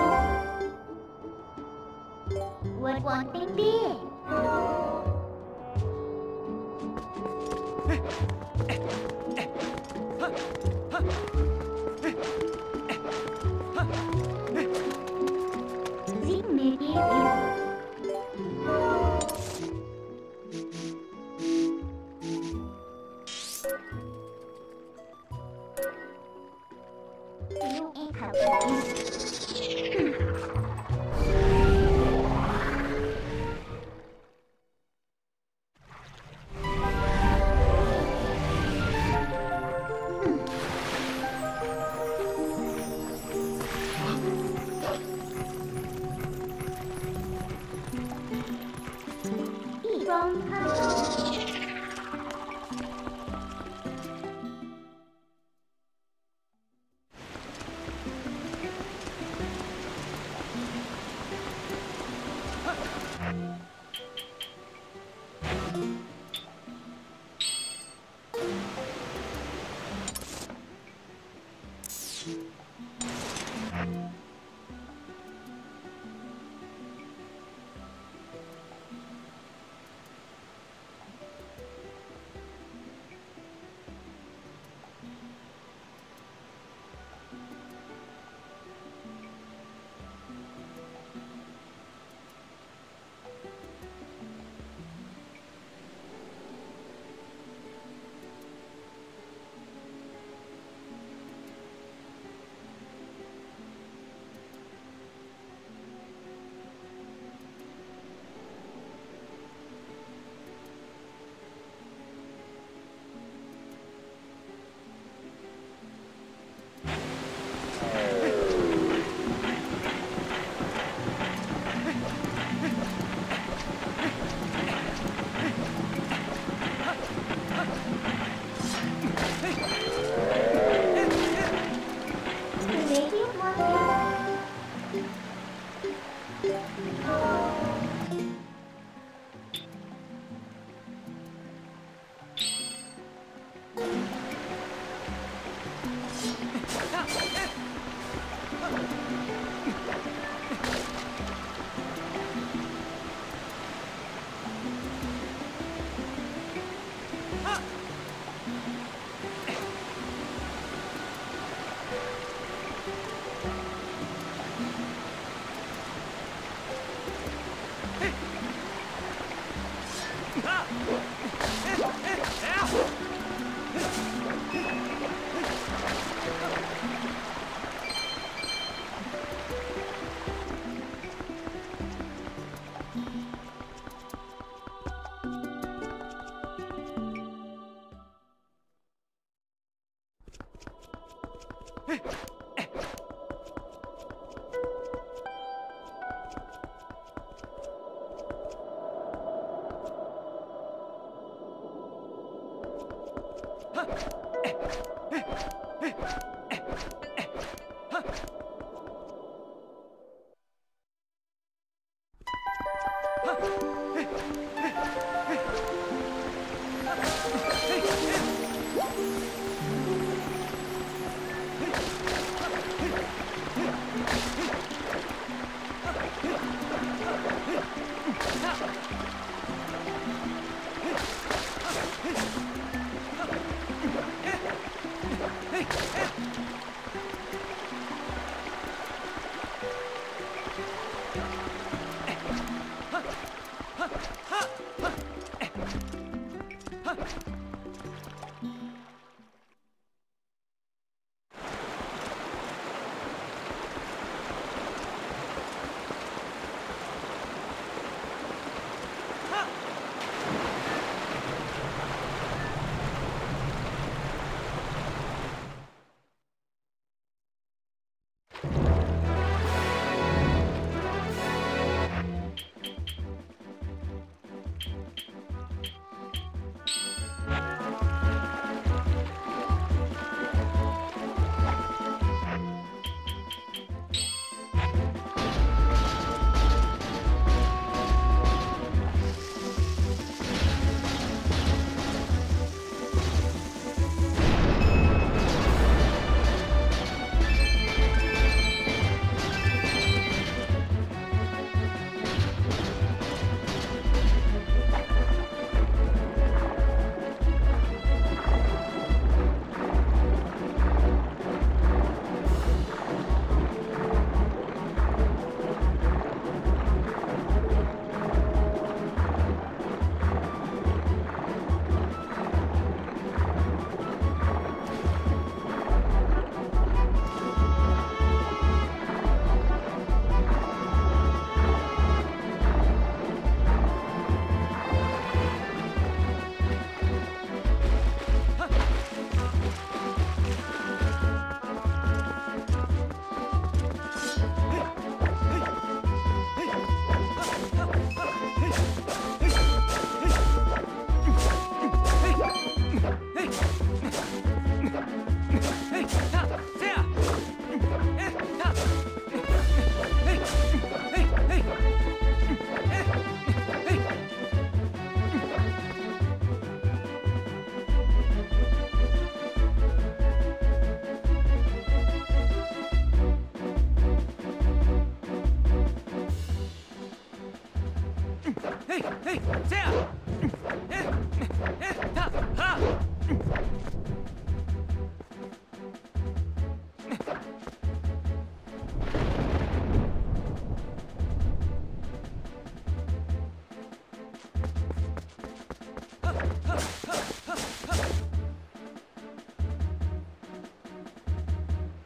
Hey!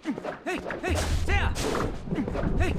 Hey, hey, there! Hey!